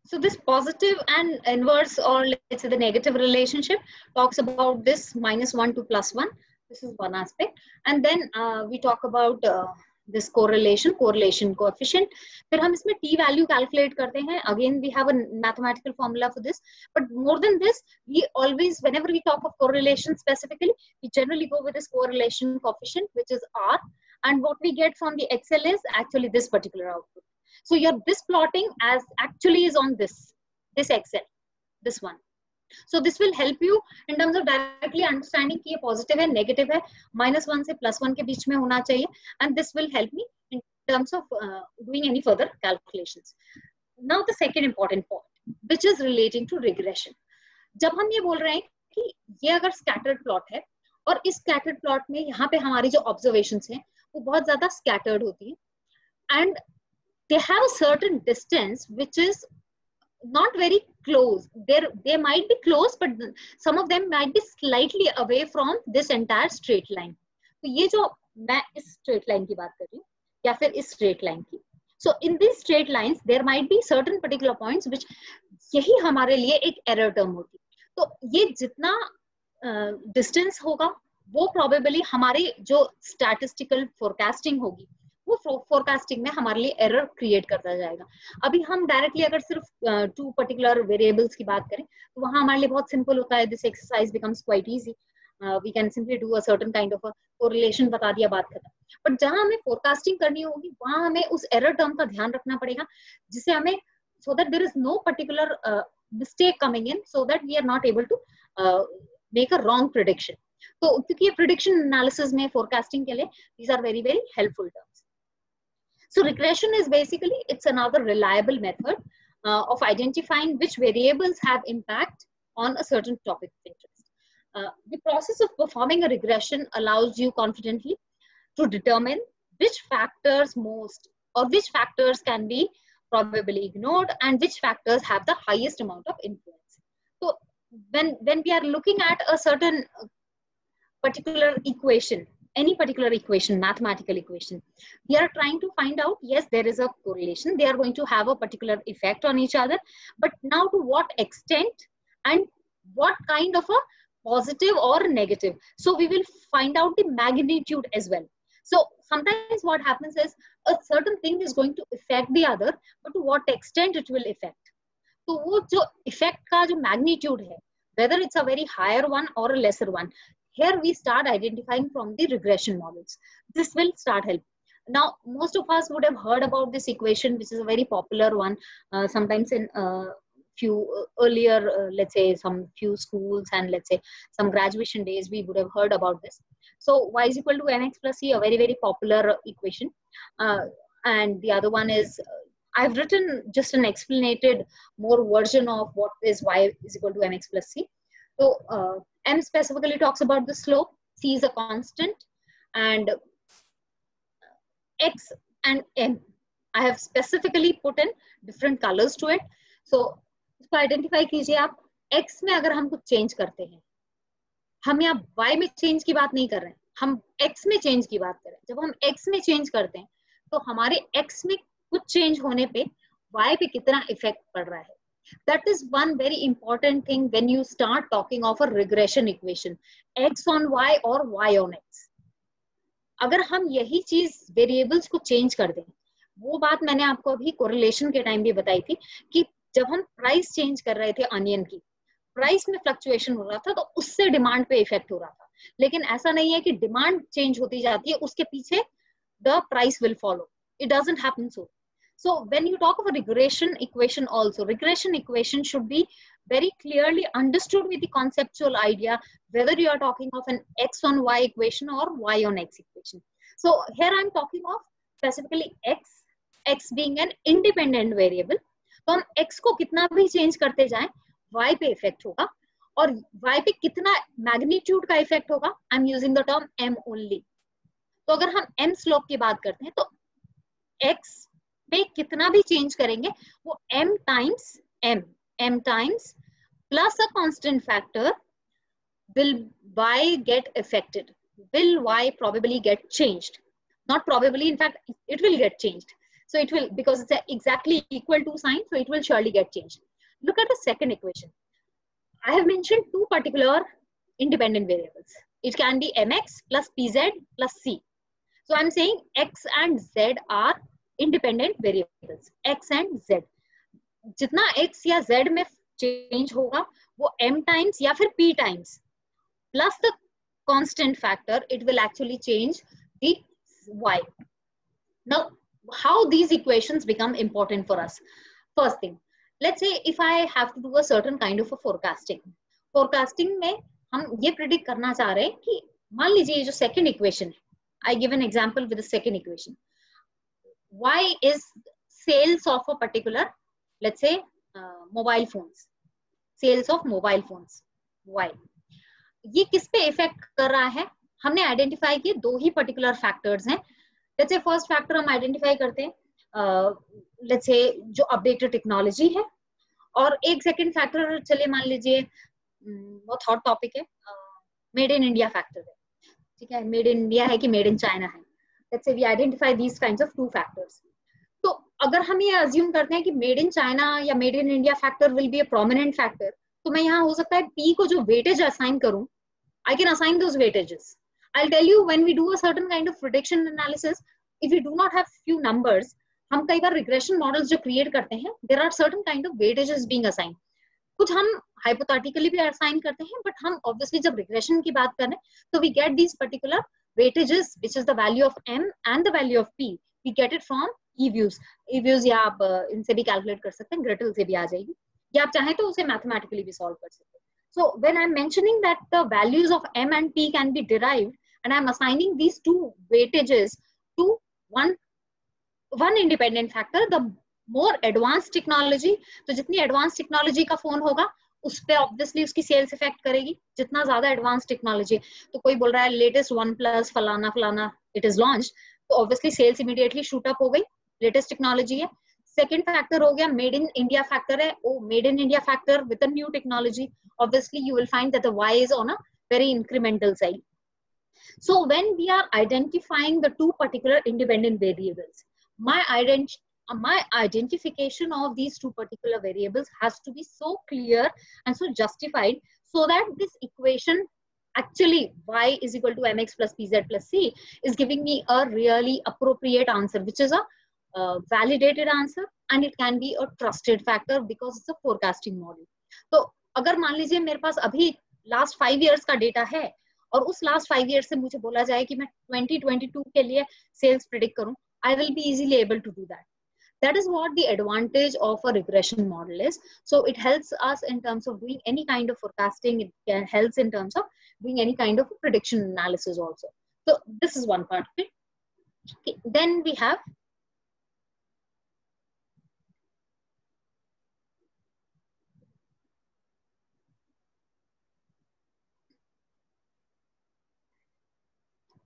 So this positive and inverse or let's say the negative relationship talks about this minus one to plus one. This is one aspect. And then uh, we talk about uh, this correlation correlation coefficient फिर हम इसमें t value calculate करते हैं again we have a mathematical formula for this but more than this we always whenever we talk of correlation specifically we generally go with this correlation coefficient which is r and what we get from the excel is actually this particular output So your this plotting as actually is on this this excel this one so this will help you in terms of directly understanding कि ये positive है negative है minus one से plus one के बीच में होना चाहिए and this will help me in terms of uh, doing any further calculations. Now the second important point which is relating to regression. जब हम ये बोल रहे हैं कि ये अगर scattered plot है और इस scattered plot में यहाँ पे हमारी जो observations हैं वो बहुत ज़्यादा scattered होती है and they have a certain distance which is not very close there they might be close but some of them might be slightly away from this entire straight line तो ये जो मैं इस straight line की बात कर रही हूँ या फिर इस straight line की so in these straight lines there might be certain particular points which यही हमारे लिए एक error term होती तो ये जितना डिस्टेंस uh, होगा वो प्रोबेबली हमारी जो स्टैटिस्टिकल फोरकास्टिंग होगी वो फोरकास्टिंग में हमारे लिए एरर क्रिएट करता जाएगा। अभी हम डायरेक्टली अगर सिर्फ़ टू पर्टिकुलर वेरिएबल्स की बात करें तो वहाँ हमारे लिए बहुत सिंपल होता है। This exercise becomes quite easy we can simply do a certain kind of correlation बता दिया बात खत्म बट जहाँ हमें फोरकास्टिंग करनी होगी, वहाँ हमें उस एरर टर्म का ध्यान रखना पड़ेगा, जिसे हमें so that there is no particular mistake coming in so that we are not able to make a wrong prediction तो क्योंकि ये प्रिडिक्शन एनालिसिस में फोरकास्टिंग के लिए these are very very helpful terms So regression is basically, it's another reliable method uh, of identifying which variables have impact on a certain topic of interest. Uh, the process of performing a regression allows you confidently to determine which factors most or which factors can be probably ignored and which factors have the highest amount of influence. So when, when we are looking at a certain particular equation, any particular equation, mathematical equation. We are trying to find out, yes, there is a correlation. They are going to have a particular effect on each other. But now to what extent and what kind of a positive or negative. So we will find out the magnitude as well. So sometimes what happens is a certain thing is going to affect the other, but to what extent it will affect. So वो जो effect का जो magnitude है, whether it's a very higher one or a lesser one, here we start identifying from the regression models. This will start help. Now, most of us would have heard about this equation, which is a very popular one. Uh, sometimes in uh, few uh, earlier, uh, let's say some few schools and let's say some graduation days, we would have heard about this. So y is equal to mx plus c, a very, very popular equation. Uh, and the other one is, uh, I've written just an explanated more version of what is y is equal to mx plus c. So uh, M specifically talks about the slope, C is a constant, and X and M. I have specifically put in different colors to it. So इसको identify कीजिए आप X में अगर हम कुछ change करते हैं हम यहाँ Y में चेंज की बात नहीं कर रहे हैं हम X में चेंज की बात कर रहे हैं जब हम X में चेंज करते हैं तो हमारे X में कुछ चेंज होने पे Y पे कितना इफ़ेक्ट पड़ रहा है that is one very important thing when you start talking of a regression equation, x on y or y on x. अगर हम यही चीज़ वेरिएबल्स को चेंज कर दें, वो बात मैंने आपको अभी कोरिलेशन के टाइम भी बताई थी कि जब हम प्राइस चेंज कर रहे थे अनियन की प्राइस में फ्लक्चुएशन हो रहा था तो उससे डिमांड पे इफ़ेक्ट हो रहा था। लेकिन ऐसा नहीं है कि डिमांड चेंज होती जाती है, उसके पीछे the price will follow it doesn't happen so So when you talk of a regression equation also, regression equation should be very clearly understood with the conceptual idea, whether you are talking of an x on y equation or y on x equation. So here I'm talking of specifically x, x being an independent variable. तो हम x को कितना भी change करते जाएँ y पे effect होगा और y पे कितना मैग्नीट्यूड का इफ़ेक्ट होगा I am using the term m only तो अगर हम m स्लोप की बात करते हैं तो x पे कितना भी चेंज करेंगे वो m times m m times plus a constant factor will y get affected will y probably get changed not probably in fact it will get changed so it will because it's exactly equal to sign so it will surely get changed look at the second equation i have mentioned two particular independent variables it can be mx plus pz plus c so i'm saying x and z are independent variables x and z. जितना x या z में change होगा, वो m times या फिर p times plus the constant factor it will actually change the now how these equations become important for us first thing let's say if I have to do a certain kind of a forecasting forecasting में हम ये predict करना चाह रहे हैं कि मान लीजिए जो सेकेंड इक्वेशन है I give an example with the why is sales of a particular let's say uh, mobile phones? Sales of mobile phones. Why? ये किस पे इफ़ेक्ट कर रहा है? हमने आइडेंटिफाई किए दो ही पर्टिकुलर फैक्टर्स हैं। लेट्स से फ़र्स्ट फैक्टर हम आइडेंटिफाई करते हैं लेट्स से जो अपडेटेड टेक्नोलॉजी है। और एक सेकंड फैक्टर चलिए मान लीजिए बहुत हॉट टॉपिक है मेड इन इंडिया फैक्टर है। ठीक है? मेड इन इंडिया है कि मेड इन चाइना है? Let's say we identify these kinds of two factors तो अगर हम ये अज्यूम करते हैं कि मेड इन चाइना या made in India factor will be a prominent factor तो मैं यहाँ हो सकता है पी को जो वेटेज असाइन करूँ I can assign those weightages. I'll tell you when we do a certain kind of prediction analysis, if we do not have few numbers, हम कई बार रिग्रेशन मॉडल्स जो क्रिएट करते हैं there are certain kind of weightages being assign कुछ हम hypothetically भी assign करते हैं बट हम ऑब्वियसली जब रिग्रेशन की बात करें तो we get these particular weightages which is the value of M and the value of P we get it from EViews EViews या आप इनसे भी कैलकुलेट कर सकते हैं ग्रेटल से भी आ जाएगी या आप चाहें तो उसे मैथमेटिकली भी सॉल्व कर सकते हैं So when I'm mentioning that the values of M and P can be derived, and I'm assigning these two weightages to one one independent factor, the more advanced technology, तो जितनी advanced technology का phone होगा उस पे obviously उसकी sales effect करेगी, जितना ज़्यादा एडवांस टेक्नोलॉजी तो कोई बोल रहा है लेटेस्ट वन प्लस फलाना फलाना इट इज़ लॉन्च तो obviously sales immediately shoot up हो गई लेटेस्ट टेक्नोलॉजी है। सेकेंड फैक्टर हो गया मेड इन इंडिया फैक्टर है। ओ made in India factor with a new technology obviously you will find that the y is on a very incremental side. So when we are identifying the two particular independent variables, my ident my identification of these two particular variables has to be so clear and so justified so that this equation actually y is equal to mx plus pz plus c is giving me a really appropriate answer which is a uh, validated answer and it can be a trusted factor because it's a forecasting model. So अगर मान लीजिए मेरे पास अभी last five years का data है और उस last five year से मुझे बोला जाए कि मैं 2022 के लिए सेल्स प्रिडिक्ट करूं I will be easily able to do that that is what the advantage of a regression model is so it helps us in terms of doing any kind of forecasting it helps in terms of doing any kind of prediction analysis also so this is one part of it okay. then we have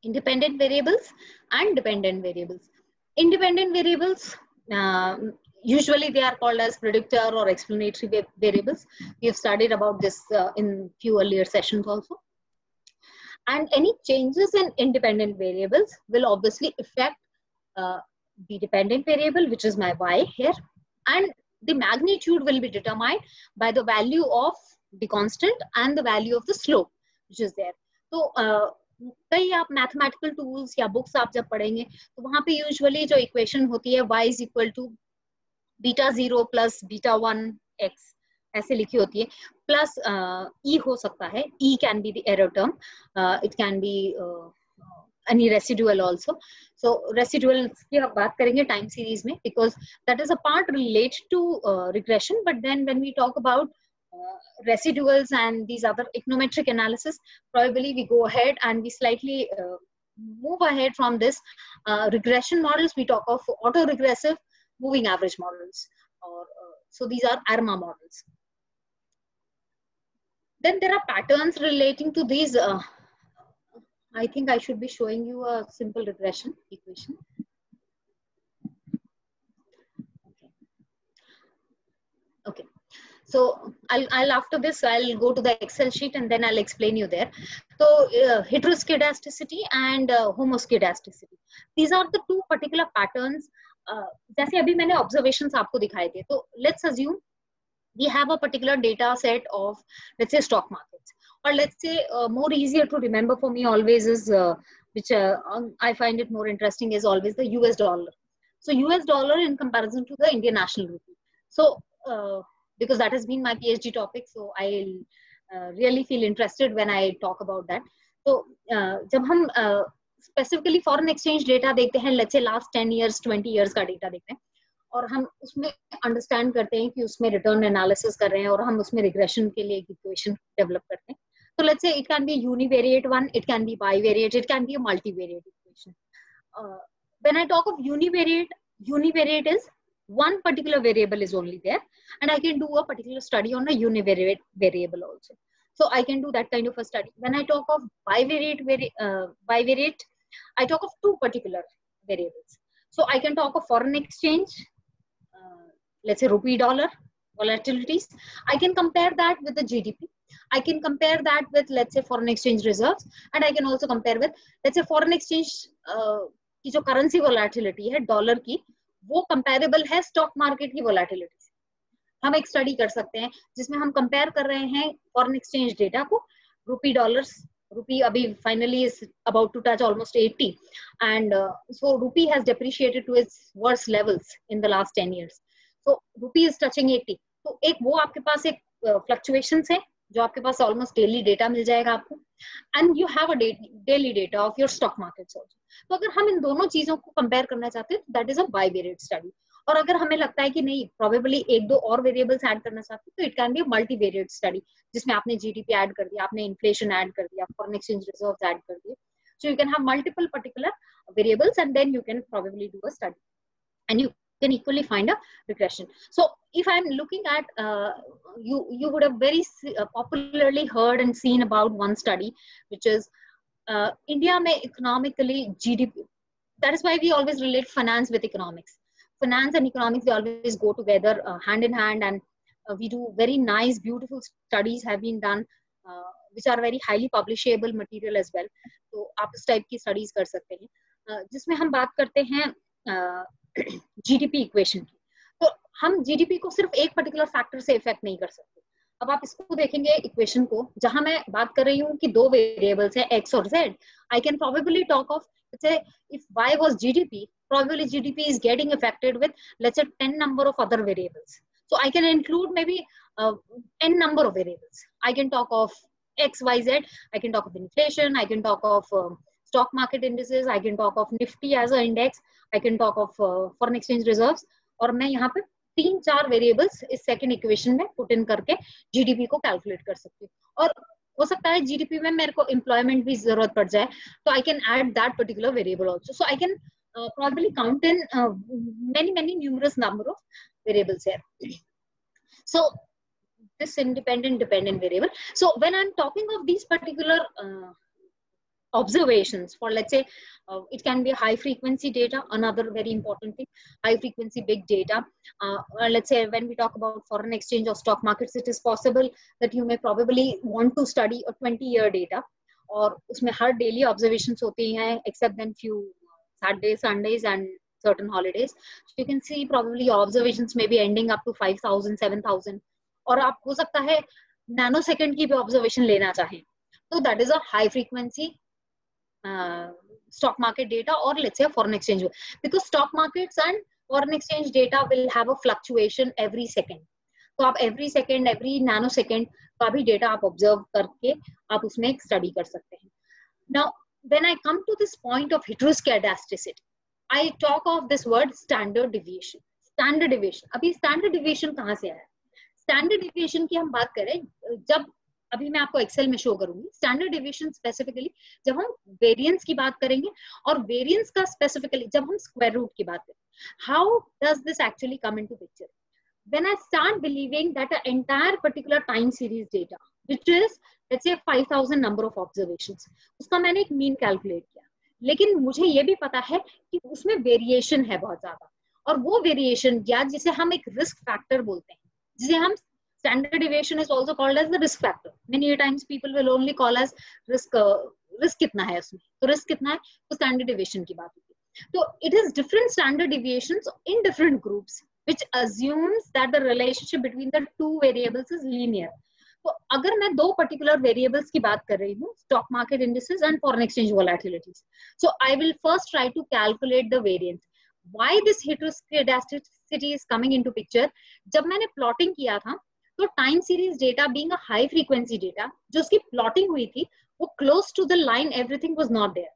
independent variables and dependent variables. Independent variables, uh, usually they are called as predictor or explanatory variables. We have studied about this uh, in few earlier sessions also. And any changes in independent variables will obviously affect uh, the dependent variable, which is my y here. And the magnitude will be determined by the value of the constant and the value of the slope, which is there. So uh, कई आप mathematical tools या books आप जब पढ़ेंगे तो वहाँ पे usually जो इक्वेशन होती है y is equal to beta zero plus beta one X ऐसे लिखी होती है। प्लस ई uh, हो सकता है। E can be the error term it can be any residual also. So residual की हम बात करेंगे time series में is a part related to uh, regression but then when we talk about uh, residuals and these other econometric analysis, probably we go ahead and we slightly uh, move ahead from this uh, regression models. We talk of auto-regressive moving average models. Or, uh, so these are ARMA models. Then there are patterns relating to these. Uh, I think I should be showing you a simple regression equation. Okay. okay. So I'll, I'll after this, I'll go to the Excel sheet and then I'll explain you there. So uh, heteroskedasticity and uh, homoskedasticity. These are the two particular patterns. Uh, जैसे अभी मैंने observations आपको दिखाए थे तो let's assume we have a particular data set of let's say stock markets or let's say uh, more easier to remember for me always is uh, which uh, I find it more interesting is always the US dollar. So US dollar in comparison to the Indian national rupee. So uh, because that has been my PhD topic. So I'll uh, really feel interested when I talk about that. So uh, जब हम specifically foreign exchange data देखते हैं let's say last ten years twenty years का data देखते हैं और हम उसमें अंडरस्टैंड करते हैं कि उसमें रिटर्न एनालिसिस कर रहे हैं और हम उसमें रिग्रेशन के लिए इक्वेशन डेवलप करते हैं तो let's say it can be univariate one it can be bivariate it can be a multivariate equation when I talk of univariate, univariate one particular variable is only there and i can do a particular study on a univariate variable also so i can do that kind of a study when i talk of bivariate vari- uh, bivariate i talk of two particular variables so i can talk of foreign exchange uh, let's say rupee dollar volatilities i can compare that with the gdp i can compare that with let's say foreign exchange reserves and i can also compare with let's say foreign exchange uh, की जो currency volatility है dollar की वो comparable है stock market की volatility हम एक study कर सकते हैं, जिसमें हम कंपेयर कर रहे हैं फॉरन एक्सचेंज डेटा को रूपी डॉलर रूपी अभी finally is about to touch almost eighty and so rupee has depreciated to its worse levels in the last ten years so rupee is touching eighty तो एक वो आपके पास एक uh, fluctuation है जो आपके पास ऑलमोस्ट डेली डेटा मिल जाएगा आपको and you have a daily data of your stock market तो अगर हम इन दोनों चीज़ों को कंपेयर करना चाहते हैं that is a bivariate study और अगर हमें लगता है कि नहीं प्रोबेबली एक दो और वेरिएबल्स ऐड करना चाहते हैं तो it can be multivariate study जिसमें आपने जीडीपी ऐड कर दिया, आपने इन्फ्लेशन ऐड कर दिया फॉरन एक्सचेंज रिज़र्व ऐड कर दिए. So you can have multiple particular variables, and then you can probably do a study. And you can equally find a regression so if i'm looking at uh, you you would have very uh, popularly heard and seen about one study which is uh, india may economically gdp that is why we always relate finance with economics finance and economics they always go together uh, hand in hand and uh, we do very nice beautiful studies have been done uh, which are very highly publishable material as well तो आप इस type की studies कर सकते हैं जिसमें हम बात करते हैं जीडीपी इक्वेशन की तो हम जीडीपी को सिर्फ़ एक पर्टिकुलर फैक्टर से इफ़ेक्ट नहीं कर सकते अब आप इसको देखेंगे इक्वेशन को जहाँ मैं बात कर रही हूँ कि दो वेरिएबल्स हैं एक्स और Z I can probably talk of if y was gdp probably GDP is getting affected with let's say 10 number of other variables. So I can include maybe uh, n number of variables. I can talk of X, Y, Z. I can talk of inflation. I can talk of um, stock market indices. I can talk of Nifty as an index. I can talk of uh, foreign exchange reserves. और मैं यहाँ पे तीन चार variables इस second equation में put in करके GDP को कैलकुलेट कर सकती हूँ और हो सकता है जीडीपी में मेरे को एम्प्लॉयमेंट भी ज़रूरत पड़ जाए तो I can add that particular variable also so I can uh, probably count in uh, many, many numerous number of variables here. So this independent dependent variable. So when I'm talking of these particular uh, observations for let's say uh, it can be high frequency data another very important thing high frequency big data uh, let's say when we talk about foreign exchange or stock markets it is possible that you may probably want to study a 20 year data or उसमें हर daily observations होती हैं except then few Saturdays, Sundays, and certain holidays. So you can see probably your observations may be ending up to 5,000, 7,000. और आप हो सकता है nano second की भी ऑब्जर्वेशन लेना चाहें तो that is a high frequency stock market data और let's say a foreign exchange. Because stock markets and foreign exchange data will have a fluctuation every तो आप every second every nanosecond का भी data आप observe करके आप उसमें study कर सकते हैं। Now when I come to this point of heteroscedasticity I talk of this word standard deviation standard deviation अभी स्टैंडर्ड डिविएशन कहाँ से आया? स्टैंडर्ड डिविएशन की हम बात करें, जब अभी मैं आपको एक्सेल में शो करूँगी। स्टैंडर्ड डिविएशन स्पेसिफिकली जब हम वेरिएंस की बात करेंगे और वेरिएंस का स्पेसिफिकली जब हम स्क्वायर रूट की बात करें how does this actually come into picture when I start believing that an entire particular time series data, which is let's say 5000 number of observations, उसका मैंने एक मीन कैलकुलेट किया। लेकिन मुझे ये भी पता है कि उसमें वेरिएशन है बहुत ज़्यादा। और वो वेरिएशन या जिसे हम एक रिस्क फैक्टर बोलते हैं जिसे हम standard deviation is also called as the risk factor many times people will only call as risk uh, risk कितना है उसमें तो risk कितना है तो standard deviation की बात होती है तो it is different standard deviations in different groups which assumes that the relationship between the two variables is linear. तो अगर मैं दो पर्टिकुलर वेरिएबल्स की बात कर रही हूँ stock market indices and foreign exchange volatilities so I will first try to calculate the variance why this heteroscedasticity is coming into picture जब मैंने प्लॉटिंग किया था तो time series data being a high frequency data जो उसकी plotting हुई थी वो close to the line everything was not there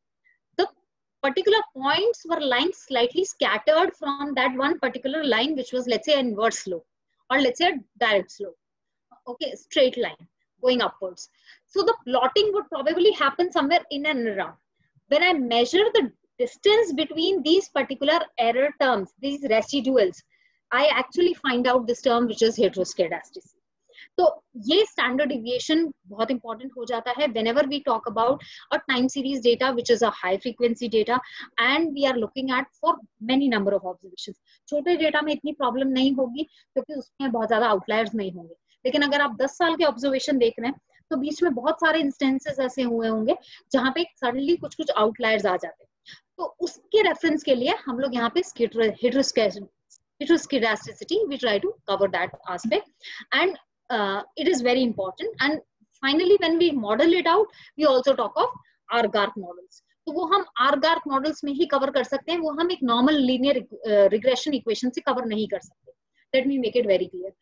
particular points were lines slightly scattered from that one particular line, which was, let's say, an inverse slope or let's say a direct slope. Okay, straight line going upwards. So the plotting would probably happen somewhere in and around. When I measure the distance between these particular error terms, these residuals, I actually find out this term which is heteroscedasticity. तो ये standard deviation बहुत important हो जाता है whenever we talk about a time series data which is a high frequency data and we are looking at for many number of observation छोटे data में इतनी problem नहीं होगी, क्योंकि उसमें बहुत ज़्यादा आउटलायर्स नहीं होंगे। लेकिन अगर आप 10 साल के ऑब्जर्वेशन देख रहे हैं तो बीच में बहुत सारे इंस्टेंसेस ऐसे हुए होंगे, जहाँ पे सडनली कुछ कुछ आउटलायर्स आ जाते हैं। तो उसके रेफरेंस के लिए हम लोग यहाँ पे heteroscedasticity we try to cover that aspect and uh, it is very important and finally when we model it out we also talk of r gark models तो वो हम आर गार्क मॉडल्स में ही कवर कर सकते हैं वो हम एक नॉर्मल लीनियर रिग्रेशन इक्वेशन से कवर नहीं कर सकते let me make it very clear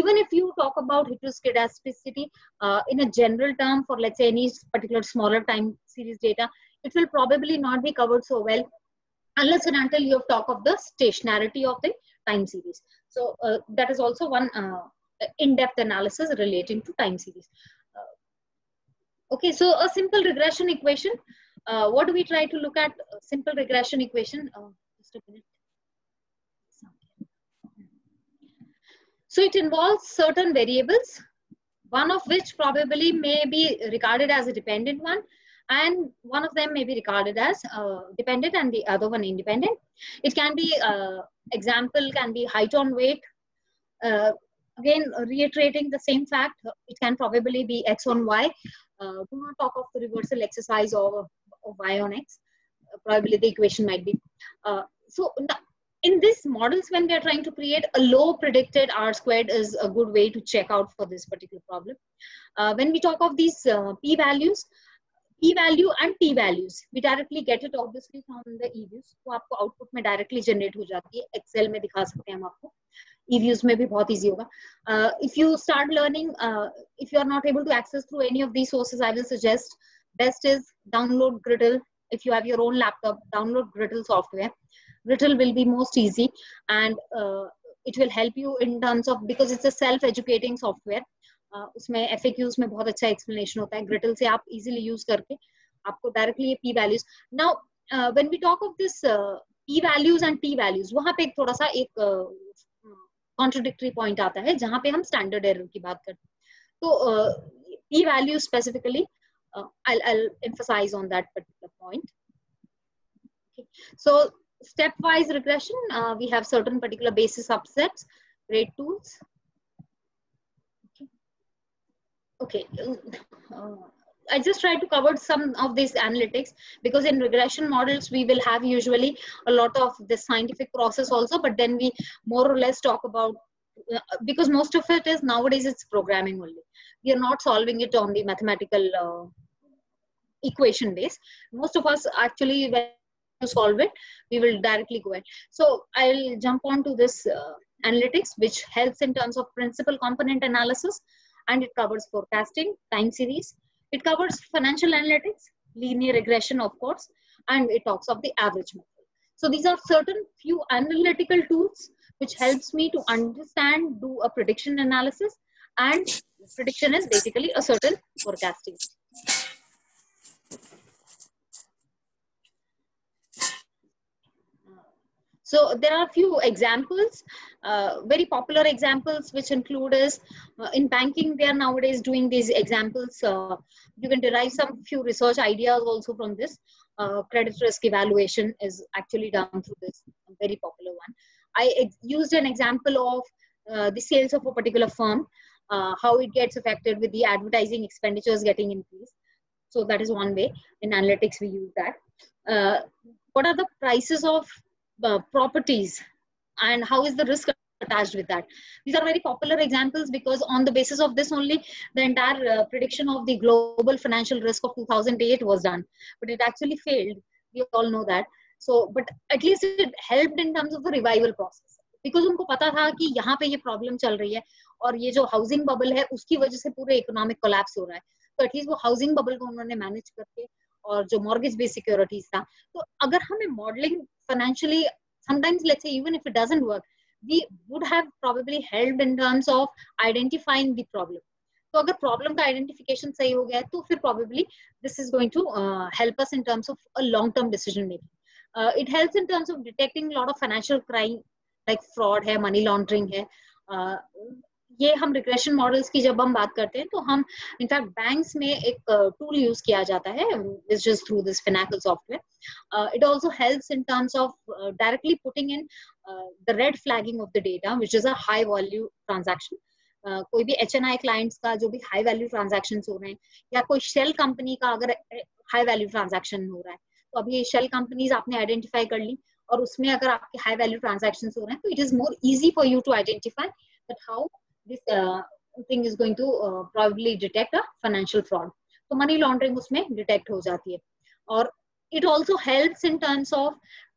even if you talk about heteroscedasticity uh, in a general term for let's say any particular smaller time series data it will probably not be covered so well unless and until you have talked of the stationarity of the time series so uh, that is also one uh, in-depth analysis relating to time series uh, okay so a simple regression equation what do we try to look at? simple regression equation. Just a minute. So it involves certain variables, one of which probably may be regarded as a dependent one, and one of them may be regarded as uh, dependent and the other one independent. It can be, uh, example can be height on weight. Uh, again, reiterating the same fact, it can probably be x on y. Uh, do not talk of the reversal exercise or of y on x. Uh, probably the equation might be. Uh, so in these models, when we are trying to create a low predicted R squared is a good way to check out for this particular problem. When we talk of these uh, p-values, p-value and t-values, we directly get it obviously from the e-views. तो आपको output में directly generate हो जाती है. Excel में दिखा सकते हैं हम आपको. E-views में भी बहुत easy होगा. Uh, if you start learning, uh, if you are not able to access through any of these sources, I will suggest best is download Grittle. If you have your own laptop, download Grittle software. Grittle will be most easy and uh, it will help you in terms of because it's a self-educating software. उसमें F में बहुत अच्छा explanation होता है Gretl से आप easily use करके आपको डायरेक्टली ये P values now when we talk of this P values and T values वहाँ पे एक थोड़ा सा एक कॉन्ट्रोडिक्टरी uh, पॉइंट आता है जहाँ पे हम स्टैंडर्ड एरर की बात करते हैं। तो P values specifically I I emphasise on that particular point so stepwise regression we have certain particular basis upsets great tools Okay. Uh, I just tried to cover some of these analytics because in regression models, we will have usually a lot of the scientific process also, but then we more or less talk about uh, because most of it is nowadays it's programming only. We are not solving it on the mathematical uh, equation base. Most of us actually when you solve it we will directly go ahead so i'll jump on to this uh, analytics which helps in terms of principal component analysis and it covers forecasting time series it covers financial analytics linear regression of course and it talks of the average method so these are certain few analytical tools which helps me to understand do a prediction analysis and prediction is basically a certain forecasting. So there are a few examples, uh, very popular examples, which include is uh, in banking, they are nowadays doing these examples. Uh, you can derive some few research ideas also from this. Uh, credit risk evaluation is actually done through this very popular one. I used an example of uh, the sales of a particular firm uh, how it gets affected with the advertising expenditures getting increased. So that is one way in analytics we use that. What are the prices of uh, properties and how is the risk attached with that? These are very popular examples because on the basis of this only the entire uh, prediction of the global financial risk of 2008 was done, but it actually failed. We all know that. So, but at least it helped in terms of the revival process. Because उनको पता था कि यहाँ पे ये problem चल रही है और ये जो हाउसिंग बबल है उसकी वजह से पूरे इकोनॉमिक कोलैप्स हो रहा है तो एटलीस्ट वो हाउसिंग बबल को उन्होंने मैनेज करके और जो मॉर्गेज बेस्ड सिक्योरिटीज था। तो अगर हमें modelling financially sometimes let's say even if it doesn't work we would have probably helped in terms of identifying the problem. तो अगर प्रॉब्लम का आइडेंटिफिकेशन सही हो गया तो फिर probably this is going to help us in terms of a long term decision making it helps in terms of detecting lot of financial crime like fraud है money laundering है। Uh, ये हम regression models की जब हम बात करते हैं तो हम इनफैक्ट बैंक्स में एक टूल uh, यूज़ किया जाता है it's just through this Finacle software it also helps in terms of directly putting in the red flagging of the data which is a high value transaction कोई भी H N I clients का जो भी high value transaction हो रहे हैं या कोई शेल कंपनी का अगर हाई वैल्यू ट्रांजेक्शन हो रहा है तो अभी शेल कंपनीज़ आपने आइडेंटिफाई कर ली और उसमें अगर आपके हाई वैल्यू ट्रांजेक्शन हो रहे हैं तो it is more easy for you to identify but how this thing is going to uh, probably detect a financial fraud तो मनी लॉन्ड्रिंग उसमें डिटेक्ट हो जाती है और it also helps in terms of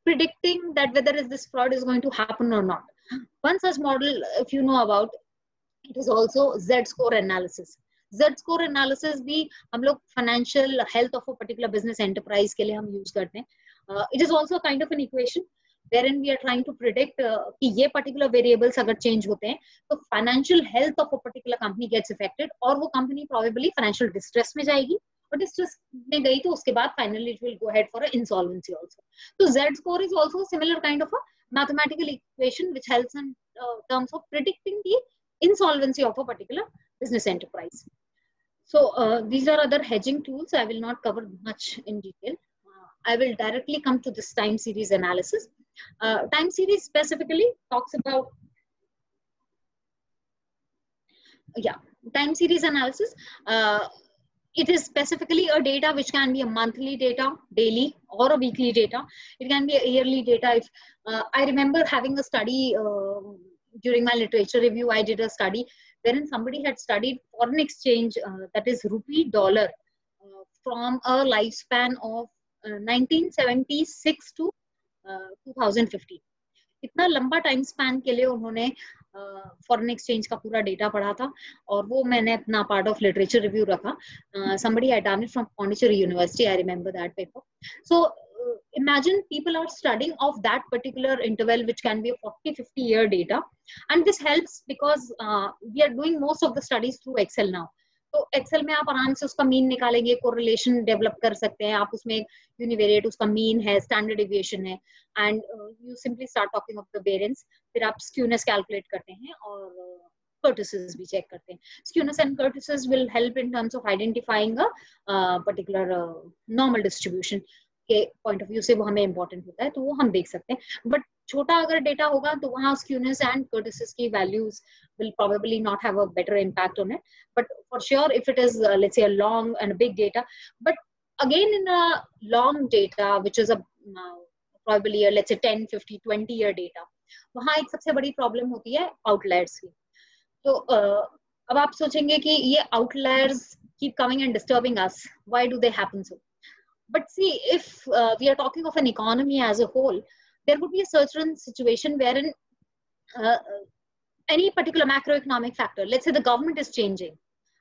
predicting that whether is this fraud is going to happen or not one such model if you know about it is also z score analysis z score analysis भी हम लोग financial health of a particular business enterprise के लिए हम use करते हैं uh, it is also kind of an equation wherein we are trying to predict uh, कि ये particular variables अगर change होते हैं तो financial health of a particular company gets affected और वो company probably financial distress में जाएगी और distress में गई तो उसके बाद finally it will go ahead for an insolvency also. So Z score is also a similar kind of a mathematical equation which helps in uh, terms of predicting the insolvency of a particular business enterprise. So uh, these are other hedging tools. I will not cover much in detail. Uh, I will directly come to this time series analysis. Uh, time series specifically talks about, yeah, time series analysis. Uh, it is specifically a data which can be a monthly data, daily, or a weekly data. It can be a yearly data. If uh, I remember having a study uh, during my literature review, I did a study wherein somebody had studied foreign exchange, uh, that is rupee dollar, from a lifespan of 1976 to 2015 इतना लंबा time span के लिए उन्होंने foreign uh, exchange का पूरा data पढ़ा था और वो मैंने अपना पार्ट ऑफ़ लिटरेचर रिव्यू रखा had done it from Pondicherry University I remember that paper so uh, imagine people are studying of that particular interval which can be a 40 50 year data and this helps because uh, we are doing most of the studies through excel now तो Excel में आप आराम से उसका mean निकालेंगे correlation develop कर सकते हैं। आप उसमें यूनिवेरिएट उसका मीन है स्टैंडर्ड डिविएशन है and you simply start talking of the variance फिर आप स्क्यूनेस कैलकुलेट करते हैं और curtices भी चेक करते हैं। Curtices will help in terms of identifying a uh, particular uh, normal distribution के पॉइंट ऑफ़ व्यू से वो हमें इंपॉर्टेंट होता है तो वो हम देख सकते हैं। बट छोटा अगर डेटा होगा तो वहाँ स्क्यूनेस एंड कर्टिसिस की values will probably not have a better impact on it but for sure if it is let's a long and big data but again in a long data which is a probably let's say 10 50 20 year data वहाँ एक सबसे बड़ी problem होती है outliers की। तो uh, अब आप सोचेंगे कि ये outliers keep coming and disturbing us why do they happen so but see if we are talking of an economy as a whole there would be a certain situation wherein uh, any particular macroeconomic factor, let's say the government is changing,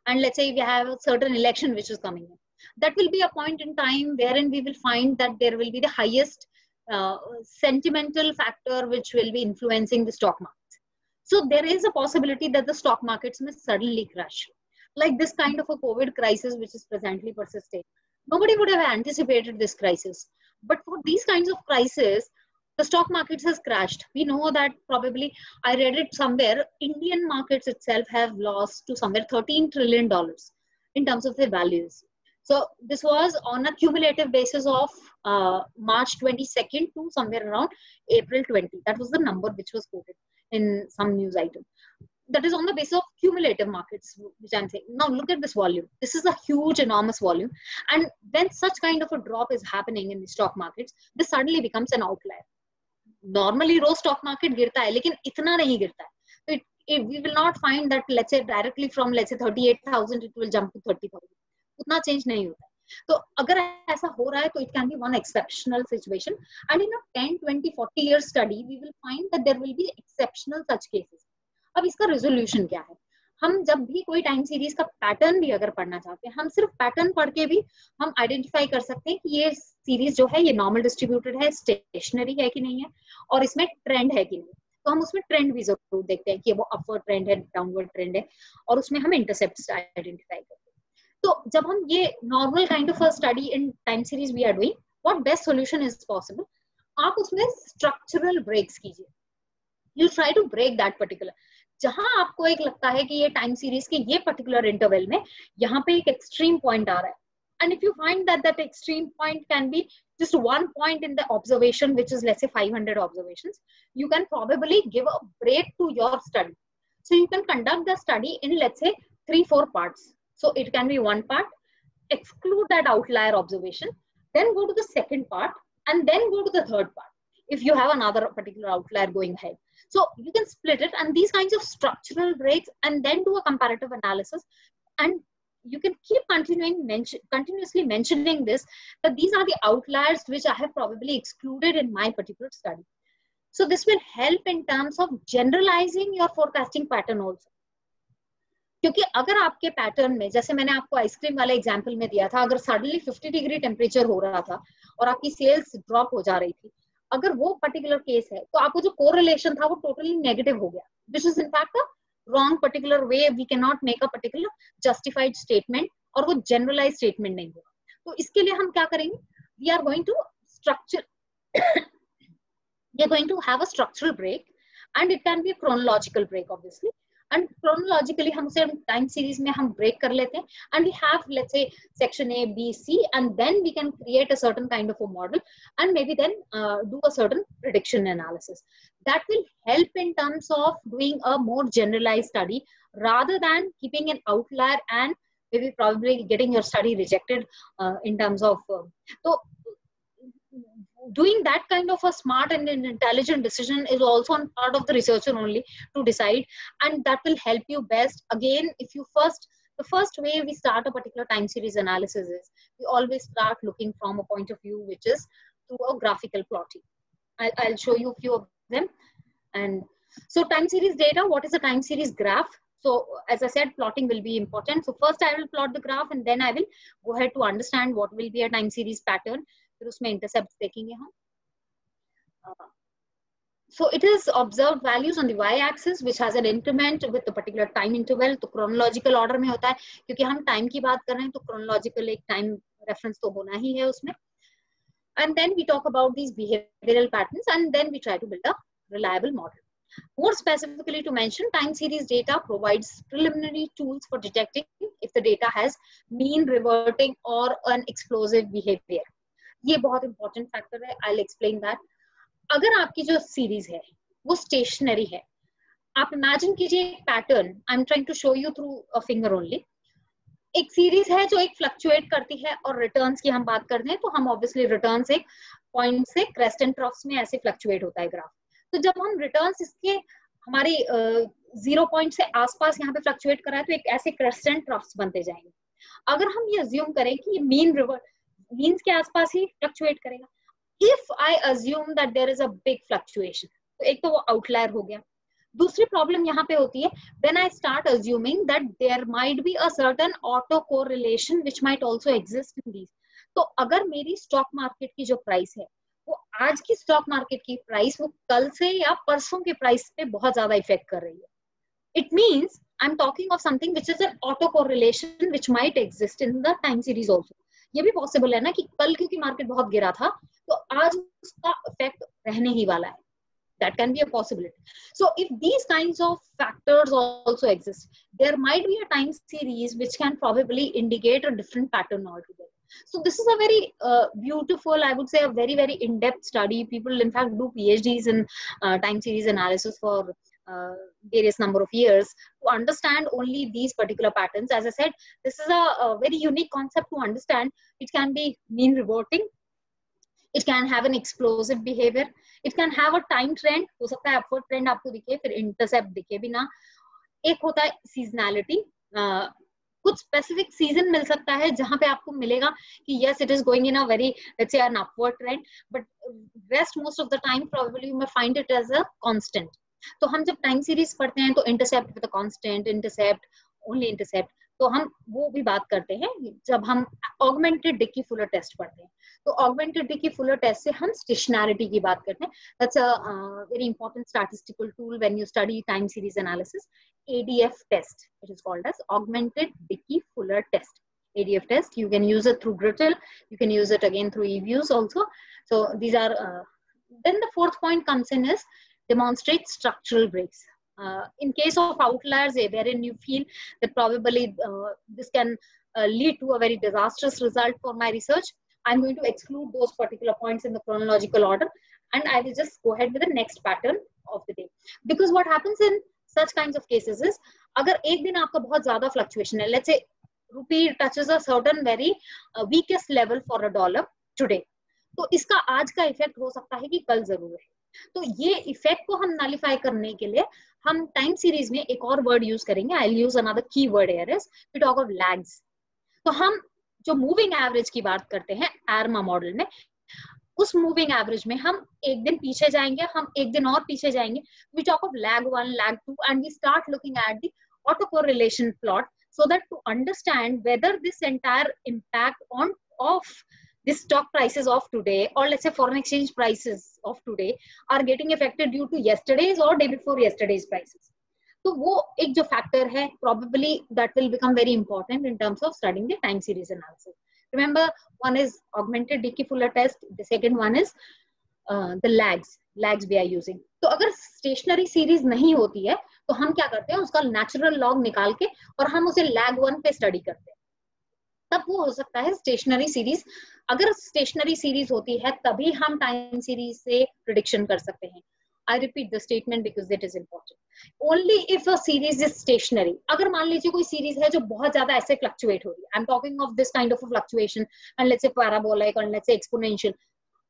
and let's say we have a certain election which is coming in, that will be a point in time wherein we will find that there will be the highest uh, sentimental factor which will be influencing the stock markets. So there is a possibility that the stock markets may suddenly crash. Like this kind of a COVID crisis which is presently persisting. Nobody would have anticipated this crisis. But for these kinds of crises, the stock markets has crashed. We know that probably i read it somewhere indian markets itself have lost to somewhere 13 trillion dollars in terms of their values. So this was on a cumulative basis of uh, march 22nd to somewhere around april 20 that was the number which was quoted in some news item. That is on the basis of cumulative markets which i'm saying. Now look at this volume. This is a huge enormous volume. And when such kind of a drop is happening in the stock markets this suddenly becomes an outlier normally rose stock market गिरता है, लेकिन इतना नहीं गिरता है। तो we will not find that let's say directly from let's say 38000 it will jump to 30000 उतना change नहीं होता तो अगर ऐसा हो रहा है तो it can be one exceptional situation and in 10 20 40 year study we will find that there will be exceptional such cases अब इसका रेजोल्यूशन क्या है? हम जब भी कोई टाइम सीरीज़ का पैटर्न भी अगर पढ़ना चाहते हैं, हम सिर्फ़ पैटर्न पढ़ के भी हम आइडेंटिफाई कर सकते हैं कि ये सीरीज़ जो है, ये नॉर्मल डिस्ट्रीब्यूटेड है स्टेशनरी है कि नहीं है और इसमें ट्रेंड है कि नहीं। तो हम उसमें ट्रेंड भी ज़रूर देखते हैं कि वो अपवर्ड ट्रेंड है डाउनवर्ड ट्रेंड है और उसमें हम इंटरसेप्ट आइडेंटिफाई करते हैं। तो जब हम ये normal kind of study in time series we are doing what best solution is possible आप उसमें स्ट्रक्चरल ब्रेक्स कीजिए। You try to break that particular जहाँ आपको एक लगता है कि ये टाइम सीरीज़ के ये पर्टिकुलर इंटरवल में यहाँ पे एक एक्सट्रीम पॉइंट आ रहा है। And if you find that that extreme point can be just one point in the observation which is less five hundred observation you can probably give a break to your study so you can conduct the study in let's say three four part so it can be one part exclude that outlier observation then go to the second part and then go to the part if you have another particular outlier going head So you can split it and these kinds of structural breaks and then do a comparative analysis and you can keep continuing mention, continuously mentioning this that these are the outliers which I have probably excluded in my particular study. So this will help in terms of generalizing your forecasting pattern also. क्योंकि अगर आपके pattern में जैसे मैंने आपको ice cream वाले example में दिया था अगर सडनली 50 डिग्री टेम्परेचर हो रहा था और आपकी सेल्स ड्रॉप हो जा रही थी अगर वो पर्टिकुलर केस है तो आपको जो कोरिलेशन था वो टोटली नेगेटिव हो गया। This is in fact a wrong particular way we can not make a particular justified statement और वो जनरलाइज स्टेटमेंट नहीं होगा तो इसके लिए हम क्या करेंगे? We are going to structure we are going to have a structural break and it can be chronological break obviously and chronologically हम उसे टाइम सीरीज़ में हम ब्रेक कर लेते हैं। And we have let's say section A B C and then we can create a certain kind of a model and may be then do a certain prediction analysis that will help in terms of doing a more generalise study rather than keeping an outlier and may be problem getting your study rejected in terms of तो doing that kind of a smart and an intelligent decision is also on part of the researcher only to decide and that will help you best again if you first the first way we start a particular time series analysis is we always start looking from a point of view which is through a graphical plotting I, i'll show you a few of them and so time series data what is a time series graph so as I said, plotting will be important. So first I will plot the graph and then I will go ahead to understand what will be a time series pattern. फिर उसमें intercept देखेंगे हम so it is observed values on the y-axis which has an increment with a particular time interval तो chronological order में होता है क्योंकि हम time की बात कर रहे हैं तो chronological एक time reference तो होना ही है उसमें and then we talk about these behavioral patterns and then we try to build a reliable model. More specifically to mention, time series data provides preliminary tools for detecting if the data has mean reverting or an explosive behavior. ये बहुत important factor है I explain that अगर आपकी जो series है, वो stationary है, आप इमेजिन कीजिए एक pattern I am trying to show you through a finger only एक सीरीज़ है जो एक फ्लक्चुएट करती है और रिटर्न्स की हम बात करते हैं तो हम ऑब्वियसली रिटर्न्स एक पॉइंट से क्रेस्ट एंड ट्रॉफ्स में ऐसे फ्लक्चुएट होता है ग्राफ तो जब हम रिटर्न्स इसके हमारे ज़ीरो पॉइंट से आसपास यहाँ पे फ्लक्चुएट कराए तो एक ऐसे क्रेस्ट एंड ट्रॉफ्स बनते जाएँगे। अगर हम ये अज्यूम करें कि ये मीन रिवर्ट मीन्स के आसपास ही फ्लक्चुएट करेगा। If I assume that there is a big fluctuation तो एक तो वो आउटलायर हो गया। दूसरी प्रॉब्लम यहाँ पे होती है when I start assuming that there might be a certain autocorrelation which might also exist in these तो अगर मेरी स्टॉक मार्केट की जो प्राइस है, वो आज की स्टॉक मार्केट की प्राइस वो कल से या परसों के प्राइस पे बहुत ज़्यादा इफ़ेक्ट कर रही है। It means I am talking of something which is an autocorrelation which might exist in the time series also ये भी पॉसिबल है ना कि कल क्योंकि मार्केट बहुत गिरा था तो आज उसका इफ़ेक्ट रहने ही वाला है that can be a possibility so if these kinds of factors also exist there might be a time series which can probably indicate a different pattern altogether so this is a very uh, beautiful i would say a very very in-depth study people in fact do phds in uh, time series analysis for uh, various number of years to understand only these particular patterns. As I said, this is a, a very unique concept to understand. It can be mean reverting. It can have an explosive behavior. It can have a time trend. हो सकता है upward trend आपको दिखे फिर intercept दिखे भी ना एक होता है seasonality. Uh, कुछ स्पेसिफिक सीज़न मिल सकता है जहाँ पे आपको मिलेगा कि yes it is going in a very let's say an upward trend but rest most of the time probably you may find it as a constant तो हम जब टाइम सीरीज़ पढ़ते हैं तो intercept with constant intercept only intercept तो हम वो भी बात करते हैं, जब हम ऑगमेंटेड डिक्की फुलर टेस्ट पढ़ते हैं। तो ऑगमेंटेड डिक्की फुलर टेस्ट से हम स्टेशनैरिटी की बात करते हैं। That's a very important statistical tool when you study time series analysis ADF test it is called as augmented Dickey Fuller test ADF test you can use it through Gretl you can use it again through EViews also so these are then the fourth point comes is demonstrate structural breaks. Uh, in case of outliers, eh, wherein you feel that probably uh, this can uh, lead to a very disastrous result for my research, I'm going to exclude those particular points in the chronological order and I will just go ahead with the next pattern of the day. Because what happens in such kinds of cases is, अगर एक दिन आपका बहुत ज़्यादा fluctuation है, let's say rupee touches a certain very uh, weakest level for a dollar today. तो इसका आज का इफेक्ट हो सकता है कि कल जरूर है तो ये इफ़ेक्ट को हम नलिफाई करने के लिए हम टाइम सीरीज़ में एक और वर्ड यूज़ करेंगे। I use another key word here is we talk of lags तो हम जो मूविंग एवरेज की बात करते हैं एरमा मॉडल में, उस मूविंग एवरेज में हम एक दिन पीछे जाएँगे, हम एक दिन और पीछे जाएँगे। We talk of lag one lag two and we start looking at the auto relation plot so that to understand whether this entire impact on, of the stock prices of today or let's say foreign exchange prices of today are getting affected due to yesterday's or day before yesterday's prices तो वो एक जो factor है probably that will become very important in terms of studying the time series analysis remember one is augmented Dickey Fuller test the second one is uh, the lags lags we are using तो अगर stationary series नहीं होती है तो हम क्या करते हैं उसका नेचुरल लॉग निकाल के और हम उसे लैग वन पे स्टडी करते हैं तब वो हो सकता है स्टेशनरी सीरीज़ अगर स्टेशनरी सीरीज़ होती है, तभी हम टाइम सीरीज़ से प्रिडिक्शन कर सकते हैं। I repeat the statement because it is important. Only if a series is stationary. अगर मान लीजिए कोई सीरीज़ है जो बहुत ज़्यादा ऐसे फ्लक्चुएट हो रही है। I am talking of this kind of fluctuation and let's say parabolic और लेट्स एक्सपोनेंशियल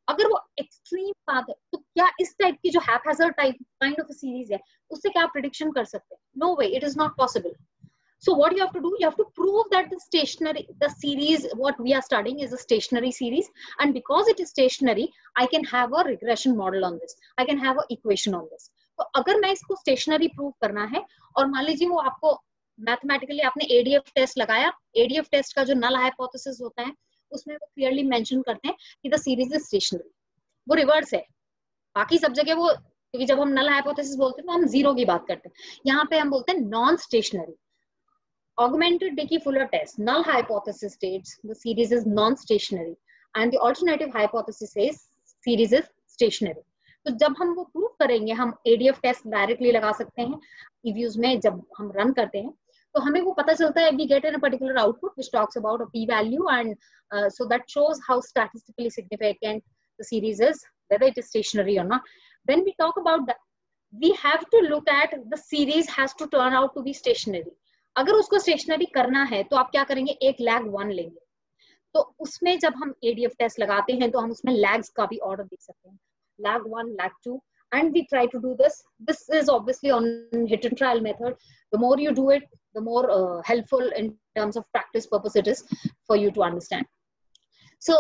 अगर वो एक्सट्रीम पाथ है तो क्या इस टाइप की जो haphazard type kind of series है, उससे क्या प्रिडिक्शन कर सकते हैं? No way it is not possible So what you have to do, you have to prove that the stationary, the series, what we are studying is a stationary series. And because it is stationary, I can have a regression model on this. I can have an equation on this. तो अगर मैं इसको stationery prove करना है और मान लीजिए वो आपको मैथमेटिकली आपने एडीएफ टेस्ट लगाया एडीएफ टेस्ट का जो नल हाइपोथेसिस होता है उसमें वो क्लियरली मेंशन करते हैं कि द सीरीज़ इज़ स्टेशनरी वो रिवर्स है बाकी सब जगह वो क्योंकि जब हम नल हाइपोथेसिस बोलते हैं तो हम ज़ीरो की बात करते हैं यहाँ पे हम बोलते हैं non stationary Augmented Dickey-Fuller test, null hypothesis states the series is non-stationary and the alternative hypothesis says series is stationary. तो जब हम वो प्रूव करेंगे हम एडीएफ टेस्ट डायरेक्टली लगा सकते हैं ईव्यूज में जब हम रन करते हैं तो हमें वो पता चलता है we get a particular output which talks about a P value and so that shows how statistically significant the series is whether it is stationary or not when we talk about that we have to look at the series has to turn out to be stationary अगर उसको stationary करना है तो आप क्या करेंगे? एक lag one लेंगे। तो उसमें जब हम एडीएफ टेस्ट लगाते हैं तो हम उसमें लैग्स का भी ऑर्डर देख सकते हैं। Lag one lag two and we try to do this this is obviously on hit and trial method the more you do it the more helpful in terms of practice purpose it is for you to understand so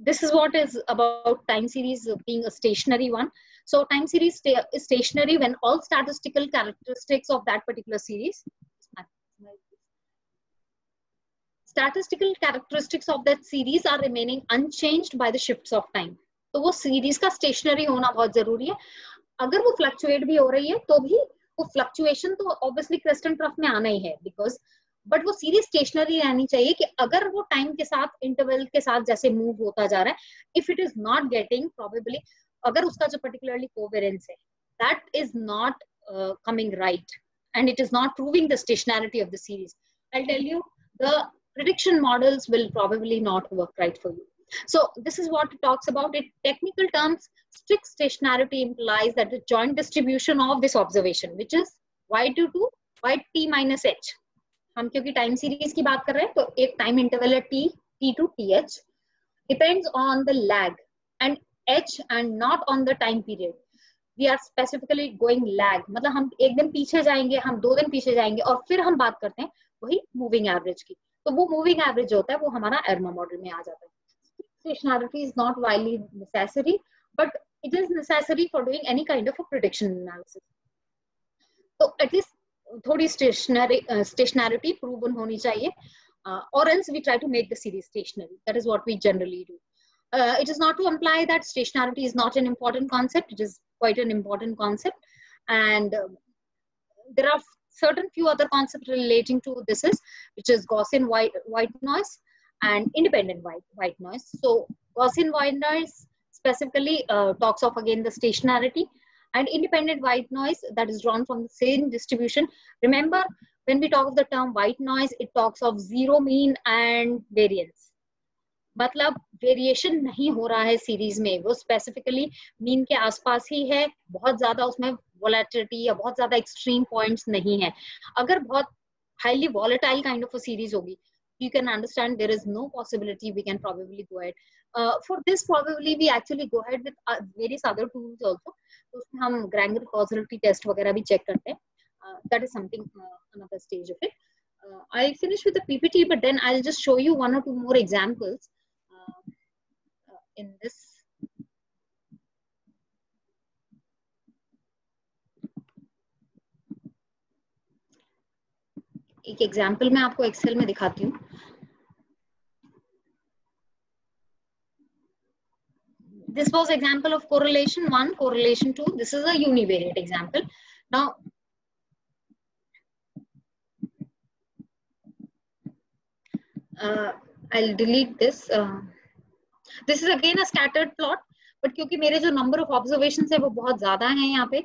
this is what is about time series being stationary one so, time series stationary when all statistical characteristics of that particular series statistical characteristics of that series are remaining unchanged by the shifts of time. तो वो series का stationary होना बहुत ज़रूरी है। अगर वो fluctuate भी हो रही है तो भी वो फ्लक्चुएशन तो ऑब्वियसली क्रिस्टन ट्रफ में आना ही है बिकॉज़ बट वो सीरीज़ स्टेशनरी रहनी चाहिए कि अगर वो टाइम के साथ इंटरवल के साथ जैसे मूव होता जा रहा है if it is not getting probably अगर उसका जो पर्टिकुलरली कोवेरेंस है that is not coming right and it is not proving the stationarity of the series. I'll tell you, the prediction models will probably not work right for you. So this is what it talks about. In technical terms, strict stationarity implies that the joint distribution of this observation, which is y2 to yt minus h. हम क्योंकि time series की बात कर रहे हैं तो एक time interval है t t to th depends on the lag and h and not on the time period We are specifically going lag मतलब हम एक दिन पीछे जाएँगे, हम दो दिन पीछे जाएँगे और फिर हम बात करते हैं वही मूविंग एवरेज की। तो वो मूविंग एवरेज होता है, वो हमारा एर्मा मॉडल में आ जाता है। Stationarity is not widely necessary, but it is necessary for doing any kind of a prediction analysis. तो एटलीस्ट थोड़ी स्टेशनरी स्टेशनरिटी प्रूवन होनी चाहिए। और else we try to make the series stationary that is what we generally do uh, it is not to imply that stationarity is not an important concept. It is quite an important concept. And um, there are certain few other concepts relating to this is, which is Gaussian white, white noise and independent white, white noise. So Gaussian white noise specifically uh, talks of again the stationarity and independent white noise that is drawn from the same distribution. Remember, when we talk of the term white noise, it talks of zero mean and variance. मतलब variation नहीं हो रहा है series में वो specifically mean के आसपास ही है बहुत ज़्यादा उसमें वोलेटिलिटी या बहुत ज़्यादा एक्सट्रीम पॉइंट्स नहीं है अगर बहुत highly volatile kind of series होगी you can understand there is no possibility we can probably go ahead uh, for this probably we actually go ahead with uh, various other tools also तो उसमें हम ग्रैंगर causality test वगैरह भी check करते हैं that is something uh, i finished with the ppt but then i'll just show you one or two more examples uh, uh, in this. एक example मैं आपको एक्सेल में दिखाती हूँ। This was example of correlation one correlation two this is at example now I delete this this is again a scattered plot but क्योंकि मेरे जो number of observation है वो बहुत ज़्यादा है यहाँ पे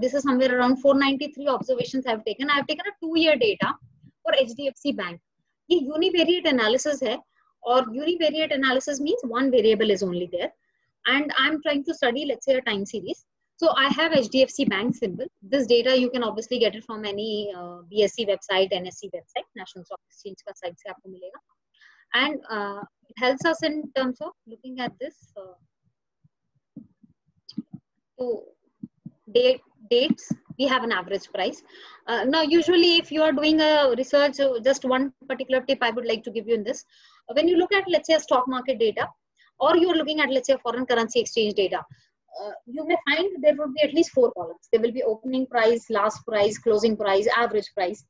this is somewhere around 493 observations I have taken I taken two year data for H D F C bank ये यूनिवेरिएट एनालिसिस है, और univariate analysis means one variable is only there and I am trying to study let's say time series so I have H D F C bank symbol this data you can obviously get it from any B S C website N S C website national stock exchange का site से आपको मिलेगा. And uh, it helps us in terms of looking at this. Uh, date dates we have an average price. Uh, now usually if you are doing a research uh, just one particular tip i would like to give you in this. When you look at let's say a stock market data or you are looking at let's say foreign currency exchange data uh, you may find there would be at least four columns. There will be opening price last price closing price average price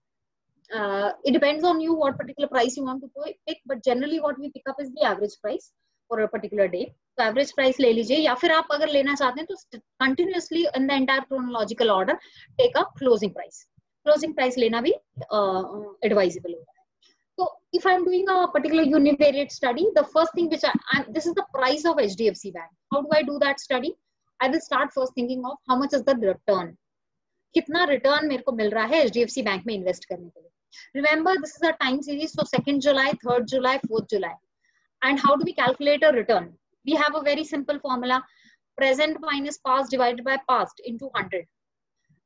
uh, it depends on you what particular price you want to pick but generally what we pick up is the average price for a particular day तो average price ले लीजिए या फिर आप अगर लेना चाहते हैं तो continuously in the entire chronological order take a closing price closing price लेना भी एडवाइजेबल होगा So if I'm doing a particular univariate study, the first thing which I, I, this is the price of HDFC Bank. How do I do that study? I will start first thinking of how much is the return. कितना return मेरे को मिल रहा है H bank में invest करने के लिए remember this is a time series so second July third July fourth July and how do we calculate a return we have a very simple formula present minus past divided by past into 100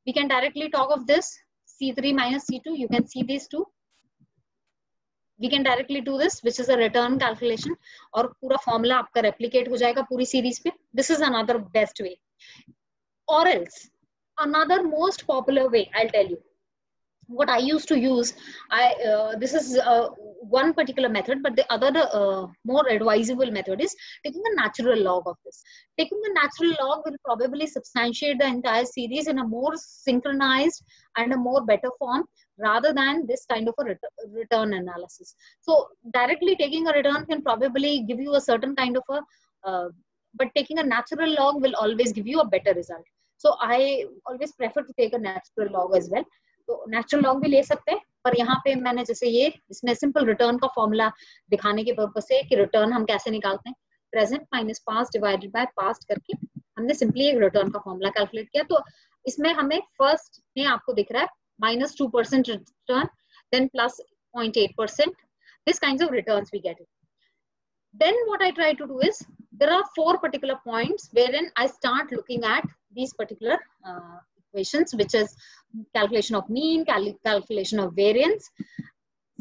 we can directly talk of this c3 minus c2 you can see these two we can directly do this which is a return calculation और पूरा formula आपका replicate हो जाएगा पूरी series पे this is another best way or else another most popular way I'll tell you what I used to use, I uh, this is uh, one particular method, but the other uh, more advisable method is taking a natural log of this. Taking a natural log will probably substantiate the entire series in a more synchronized and a more better form rather than this kind of a ret return analysis. So directly taking a return can probably give you a certain kind of a, uh, but taking a natural log will always give you a better result. So I always prefer to take a natural log as well. तो natural log भी ले सकते हैं पर यहाँ पे मैंने जैसे ये इसमें सिंपल रिटर्न का फॉर्मूला दिखाने के पर्पज से कि रिटर्न हम कैसे निकालते हैं present minus past divided by past करके हमने सिंपली एक रिटर्न का फॉर्मूला कैलकुलेट किया तो इसमें हमें फ़र्स्ट में आपको दिख रहा है minus two percent return then plus point eight percent this kinds of returns we get it. Then what I try to do is there are four particular points wherein I start looking at these particular uh, equations, which is calculation of mean, cal calculation of variance,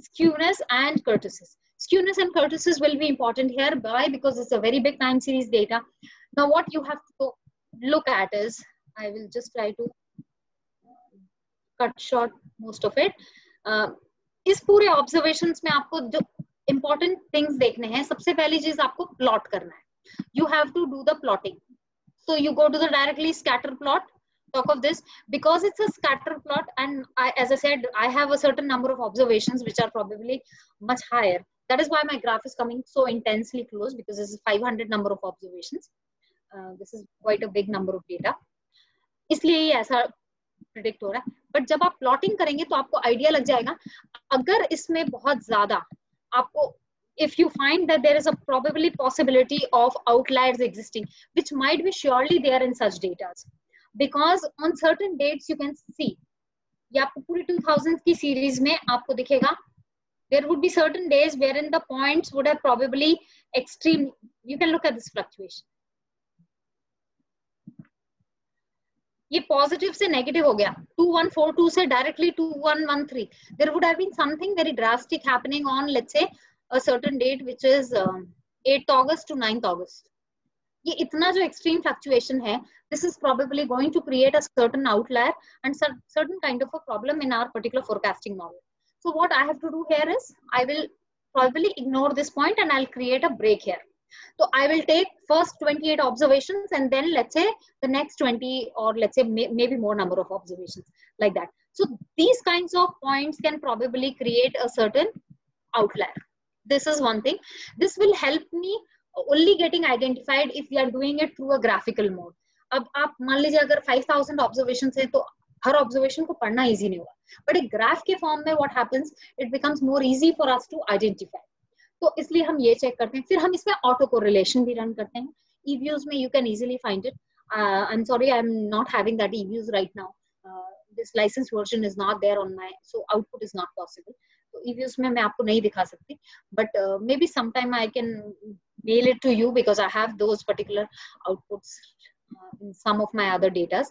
skewness, and kurtosis. Skewness and kurtosis will be important here. Why? Because it's a very big time series data. Now, what you have to look at is, I will just try to cut short most of it. Uh, इस पूरे observation में आपको जो important things देखने हैं सबसे पहली चीज आपको प्लॉट करना है you have to do the plotting so you go to the directly scatter plot talk of this because it's a scatter plot and I, as I said, I have a certain number of observations which are probably much higher. That is why my graph is coming so intensely close because this is 500 number of observations. Uh, this is quite a big number of data. इसलिए ये ऐसा predict हो रहा है but जब आप plotting करेंगे तो आपको आइडिया लग जाएगा अगर इसमें बहुत ज्यादा आपको if you find that there is a probably possibility of outliers existing which might be surely there in such data Because on certain date you can see आपको पूरी टू थाउज़ेंड की सीरीज़ में आपको दिखेगा। There would be certain days where in the would है ये positive से negative हो गया। 2142 से directly 2113 one one three there would have been date which is 8th August to 9th August ये इतना जो एक्सट्रीम फ्लक्चुएशन है this is probably going to create a certain outlier and certain kind of a problem in our particular forecasting model so what i have to do here is i will probably ignore this point and i'll create a break here so I will take first 28 observations and then let's say the next 20 or let's say may, maybe more number of observations like that. So these kinds of points can probably create a certain outlier. This is one thing. This will help me only getting identified if we are doing it through a graphical mode. अब आप मान लीजिए अगर 5000 observation है तो हर observation को पढ़ना easy नहीं होगा। बट एक ग्राफ के फॉर्म में what happens it becomes more easy for us to identify तो इसलिए हम ये चेक करते हैं। फिर हम इसमें ऑटो कोरिलेशन भी रन करते हैं। ईव्यूज में you can easily find it I am sorry I am not having that EViews right now this license version is not there on my so output is not possible तो EViews में मैं आपको नहीं दिखा सकती। But maybe sometime I can mail it to you because I have those particular outputs uh, in some of my other data.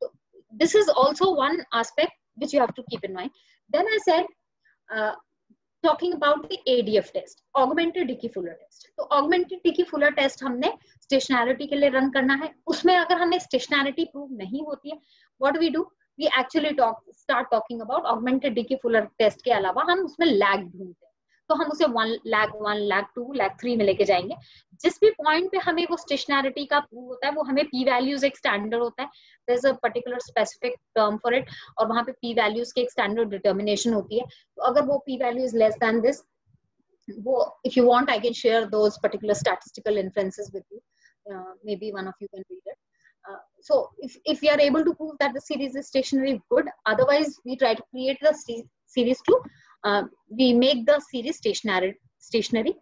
So this is also one aspect which you have to keep in mind. Then I said, uh, talking about the ADF test augmented Dickey Fuller test तो augmented Dickey Fuller test हमने stationarity के लिए run करना है उसमें अगर हमें स्टेशनैरिटी prove नहीं होती है what we do we actually talk start talking about augmented Dickey Fuller test के अलावा हम उसमें लैग ढूंढते हैं तो हम उसे one lag one lag two lag three में लेके जाएँगे। जिस भी पॉइंट पे हमें वो स्टेशनैरिटी का प्रूव होता है वो हमें पी वैल्यूज़ एक स्टैंडर्ड होता है। There is a particular specific term for it और वहाँ पे पी वैल्यूज़ के एक स्टैंडर्ड डिटर्मिनेशन होती है। तो अगर वो P value less than this वो if you want I can share those particular statistical influences with you maybe one of you can read it Uh, so if if we are able to prove that the series is stationary good. Otherwise we try to create the series to uh, uh, we make the series stationary, stationary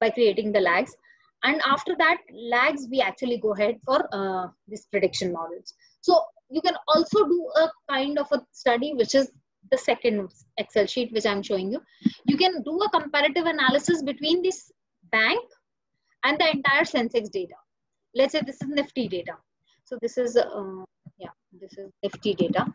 by creating the lags. And after that lags, we actually go ahead for uh, prediction models. So you can also do a kind of a study, which is the second Excel sheet, which I'm showing you. You can do a comparative analysis between this bank and the entire Sensex data. Let's say this is Nifty data. So this is, uh, yeah, this is Nifty data.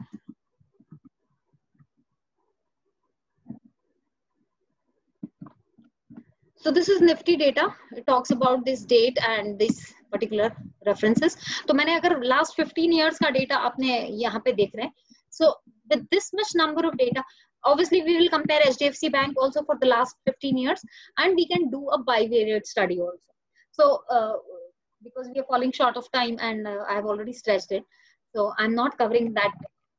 So this is Nifty data. It talks about this date and this particular references. तो मैंने अगर last 15 years का data आपने यहाँ पे देख रहे हैं. So with this much number of data, obviously we will compare HDFC Bank also for the last 15 years, and we can do a bivariate study also. So uh, because we are falling short of time, and uh, I have already stretched it, so I'm not covering that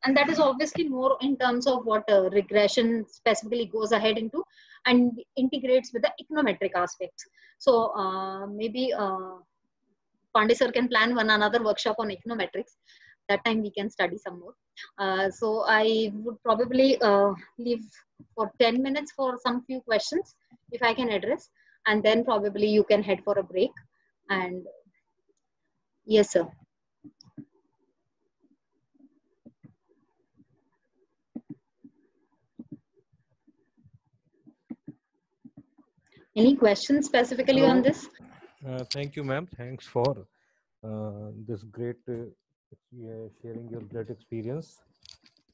and that is obviously more in terms of what uh, regression specifically goes ahead into and integrates with the econometric aspects. So uh, maybe uh, Pandey sir can plan one another workshop on econometrics. That time we can study some more. Uh, so I would probably uh, leave for 10 minutes for some few questions if I can address. And then probably you can head for a break. And yes, sir. Any questions specifically on this? Uh, thank you, ma'am. Thanks for uh, this great uh, sharing your great experience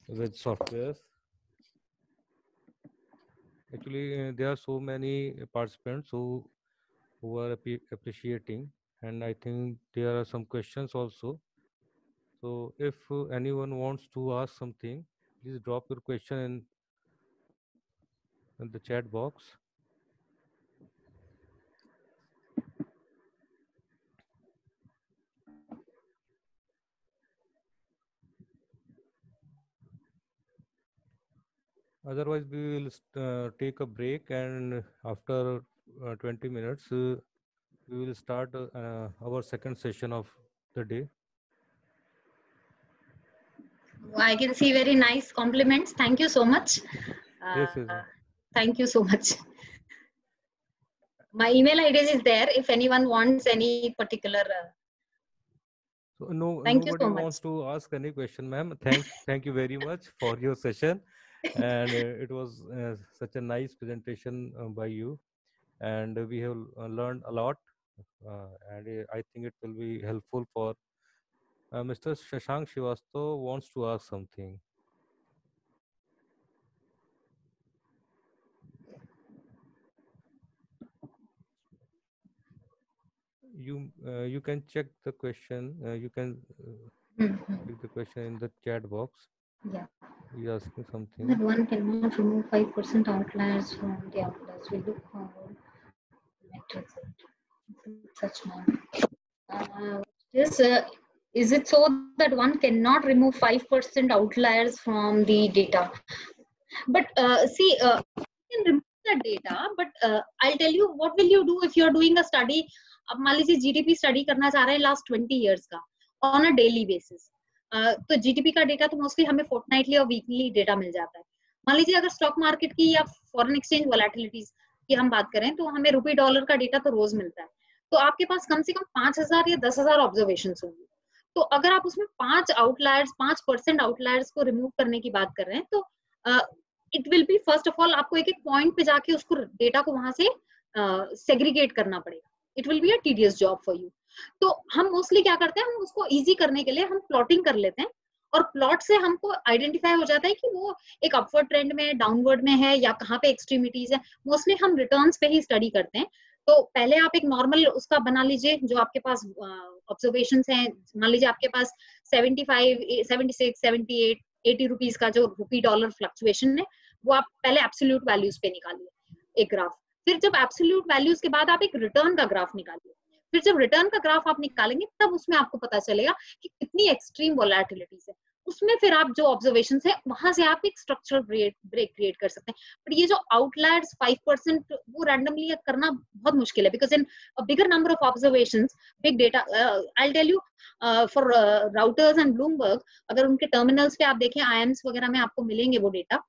with software. Actually, uh, there are so many participants who who are appreciating, and I think there are some questions also. So, if uh, anyone wants to ask something, please drop your question in, in the chat box. Otherwise, we will uh, take a break and after uh, 20 minutes, uh, we will start uh, our second session of the day. I can see very nice compliments. Thank you so much. yes, yes. Uh, thank you so much. My email ID is there if anyone wants any particular. Uh, so no, thank nobody so wants to ask any question, ma'am. Thanks, thank you very much for your session and uh, it was uh, such a nice presentation uh, by you and we have learned a lot and i think it will be helpful for Uh, Mr. Shashank Shivasto wants to ask something. You uh, you can check the question. Uh, you can uh, Mhm. the question in the chat box. Yeah You're asking something. That one cannot remove 5% outliers from the outliers. We look forward. Metrics. Such one. Uh, is, uh, is it so that one cannot remove 5% outliers from the data? But uh, see, uh, you can remove the data, but uh, I'll tell you what will you do if you're doing a study. अब मान लीजिए GDP study करना चाह रहे हैं last twenty years का on a daily basis तो GDP का डेटा तो मोस्टली हमें फोर्टनाइटली और वीकली डेटा मिल जाता है। मान लीजिए अगर स्टॉक मार्केट की या फॉरेन एक्सचेंज वोलेटिलिटीज की हम बात करें तो हमें रुपी डॉलर का डेटा तो रोज मिलता है। तो आपके पास कम से कम पाँच हज़ार या दस हज़ार ऑब्जर्वेशन होंगे। तो अगर आप उसमें पाँच आउटलायर्स पाँच परसेंट आउटलायर्स को रिमूव करने की बात कर रहे हैं तो it will be first of all आपको एक एक पॉइंट पे जाके उसको डेटा को वहाँ से सेग्रीगेट uh, करना पड़ेगा। It will be a tedious job for you तो हम मोस्टली क्या करते हैं हम उसको इजी करने के लिए हम प्लॉटिंग कर लेते हैं और प्लॉट से हमको आइडेंटिफाई हो जाता है कि वो एक अपवर्ड ट्रेंड में डाउनवर्ड में है या कहाँ पे एक्सट्रीमिटीज है। मोस्टली हम रिटर्न्स पे ही स्टडी करते हैं। तो पहले आप एक नॉर्मल उसका बना लीजिए जो आपके पास ऑब्जर्वेशन uh, हैं मान लीजिए आपके पास 75 76 78 80 रुपीज़ का जो रुपी डॉलर फ्लक्चुएशन है वो आप पहले एब्सोल्यूट वैल्यूज़ पे निकालिए एक ग्राफ फिर जब एब्सोल्यूट वैल्यूज़ के बाद आप एक रिटर्न का ग्राफ निकालिए। फिर जब रिटर्न का ग्राफ आप निकालेंगे, तब उसमें आपको पता चलेगा कि कितनी एक्सट्रीम वोलेटिलिटीज है। उसमें फिर आप जो ऑब्जर्वेशन है, वहाँ से आप एक स्ट्रक्चरल ब्रेक क्रिएट कर सकते हैं। बट ये जो आउटलायर्स फाइव परसेंट वो रैंडमली करना बहुत मुश्किल है because in bigger number of observation big data I tell you for Reuters and Bloomberg अगर उनके टर्मिनल्स पे आप देखें आई वगैरह में आपको मिलेंगे वो data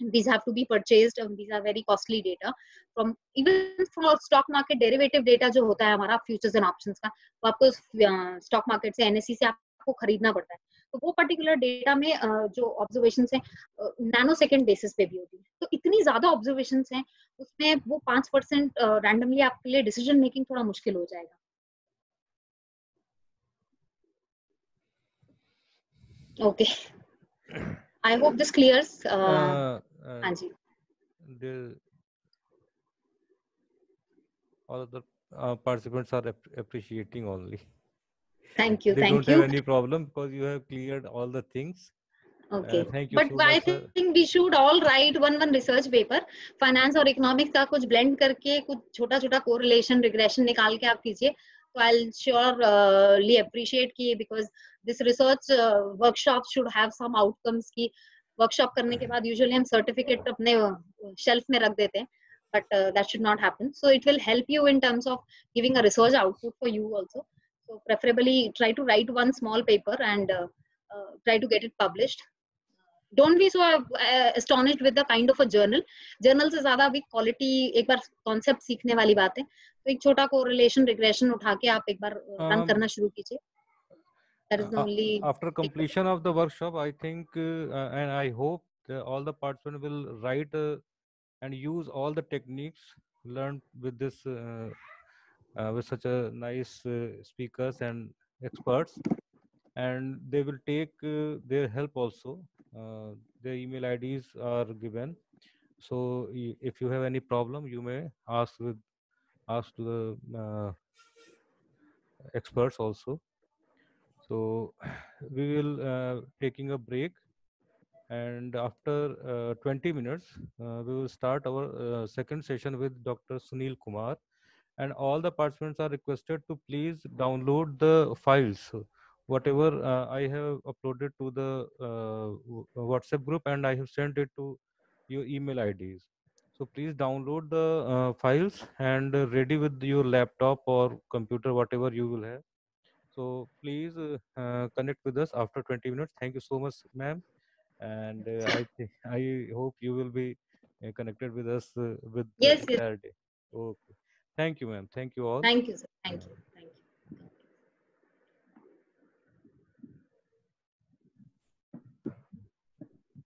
these have to be purchased and these are very costly data from even for stock market derivative data जो होता है हमारा futures and options का वो आपको stock market से NSE से आपको खरीदना पड़ता है तो वो पर्टिकुलर डेटा में जो ऑब्जर्वेशन है नैनो सेकेंड बेसिस पे भी होती है तो इतनी ज़्यादा ऑब्जर्वेशन हैं उसमें वो पाँच परसेंट रैंडमली आपके लिए डिसीज़न मेकिंग थोड़ा मुश्किल हो जाएगा okay I hope this clears हाँ जी all of the uh, participants are ap- appreciating only thank you they thank don't you have any problem because you have cleared all the things okay uh, thank you but so I much sir. think we should all write one one research paper finance और economics का कुछ blend करके कुछ छोटा छोटा correlation regression निकाल के आप कीजिए तो I'll surely appreciate कि because this research workshop should have some outcomes की वर्कशॉप करने के बाद यूजुअली हम सर्टिफिकेट अपने uh, शेल्फ में रख देते हैं but that should not happen so it will help you in terms of giving a research output for you also so preferably try to write one small paper and try to get it publish don't be so astonished with the kind of a journal journal से ज़्यादा अभी quality एक बार concept सीखने वाली बात है। तो एक छोटा कोरिलेशन रिग्रेशन उठा के आप एक बार uh, रन हाँ। करना शुरू कीजिए। That is the Uh, only after completion of the workshop i think uh, uh, and i hope that all the participants will write uh, and use all the techniques learned with this uh, uh, with such a nice uh, speakers and experts. And they will take uh, their help also. Uh, their email ids are given. So if you have any problem you may ask with ask to the uh, experts also so we will uh, taking a break. And after uh, 20 minutes uh, we will start our second session with dr sunil kumar. And all the participants are requested to please download the files whatever uh, i have uploaded to the uh, whatsapp group and i have sent it to your email ids so please download the uh, files and ready with your laptop or computer whatever you will have so please uh, connect with us after 20 minutes. Thank you so much, ma'am. And uh, I I hope you will be uh, connected with us uh, with yes yes. Okay. Thank you, ma'am. Thank you all. thank you sir thank you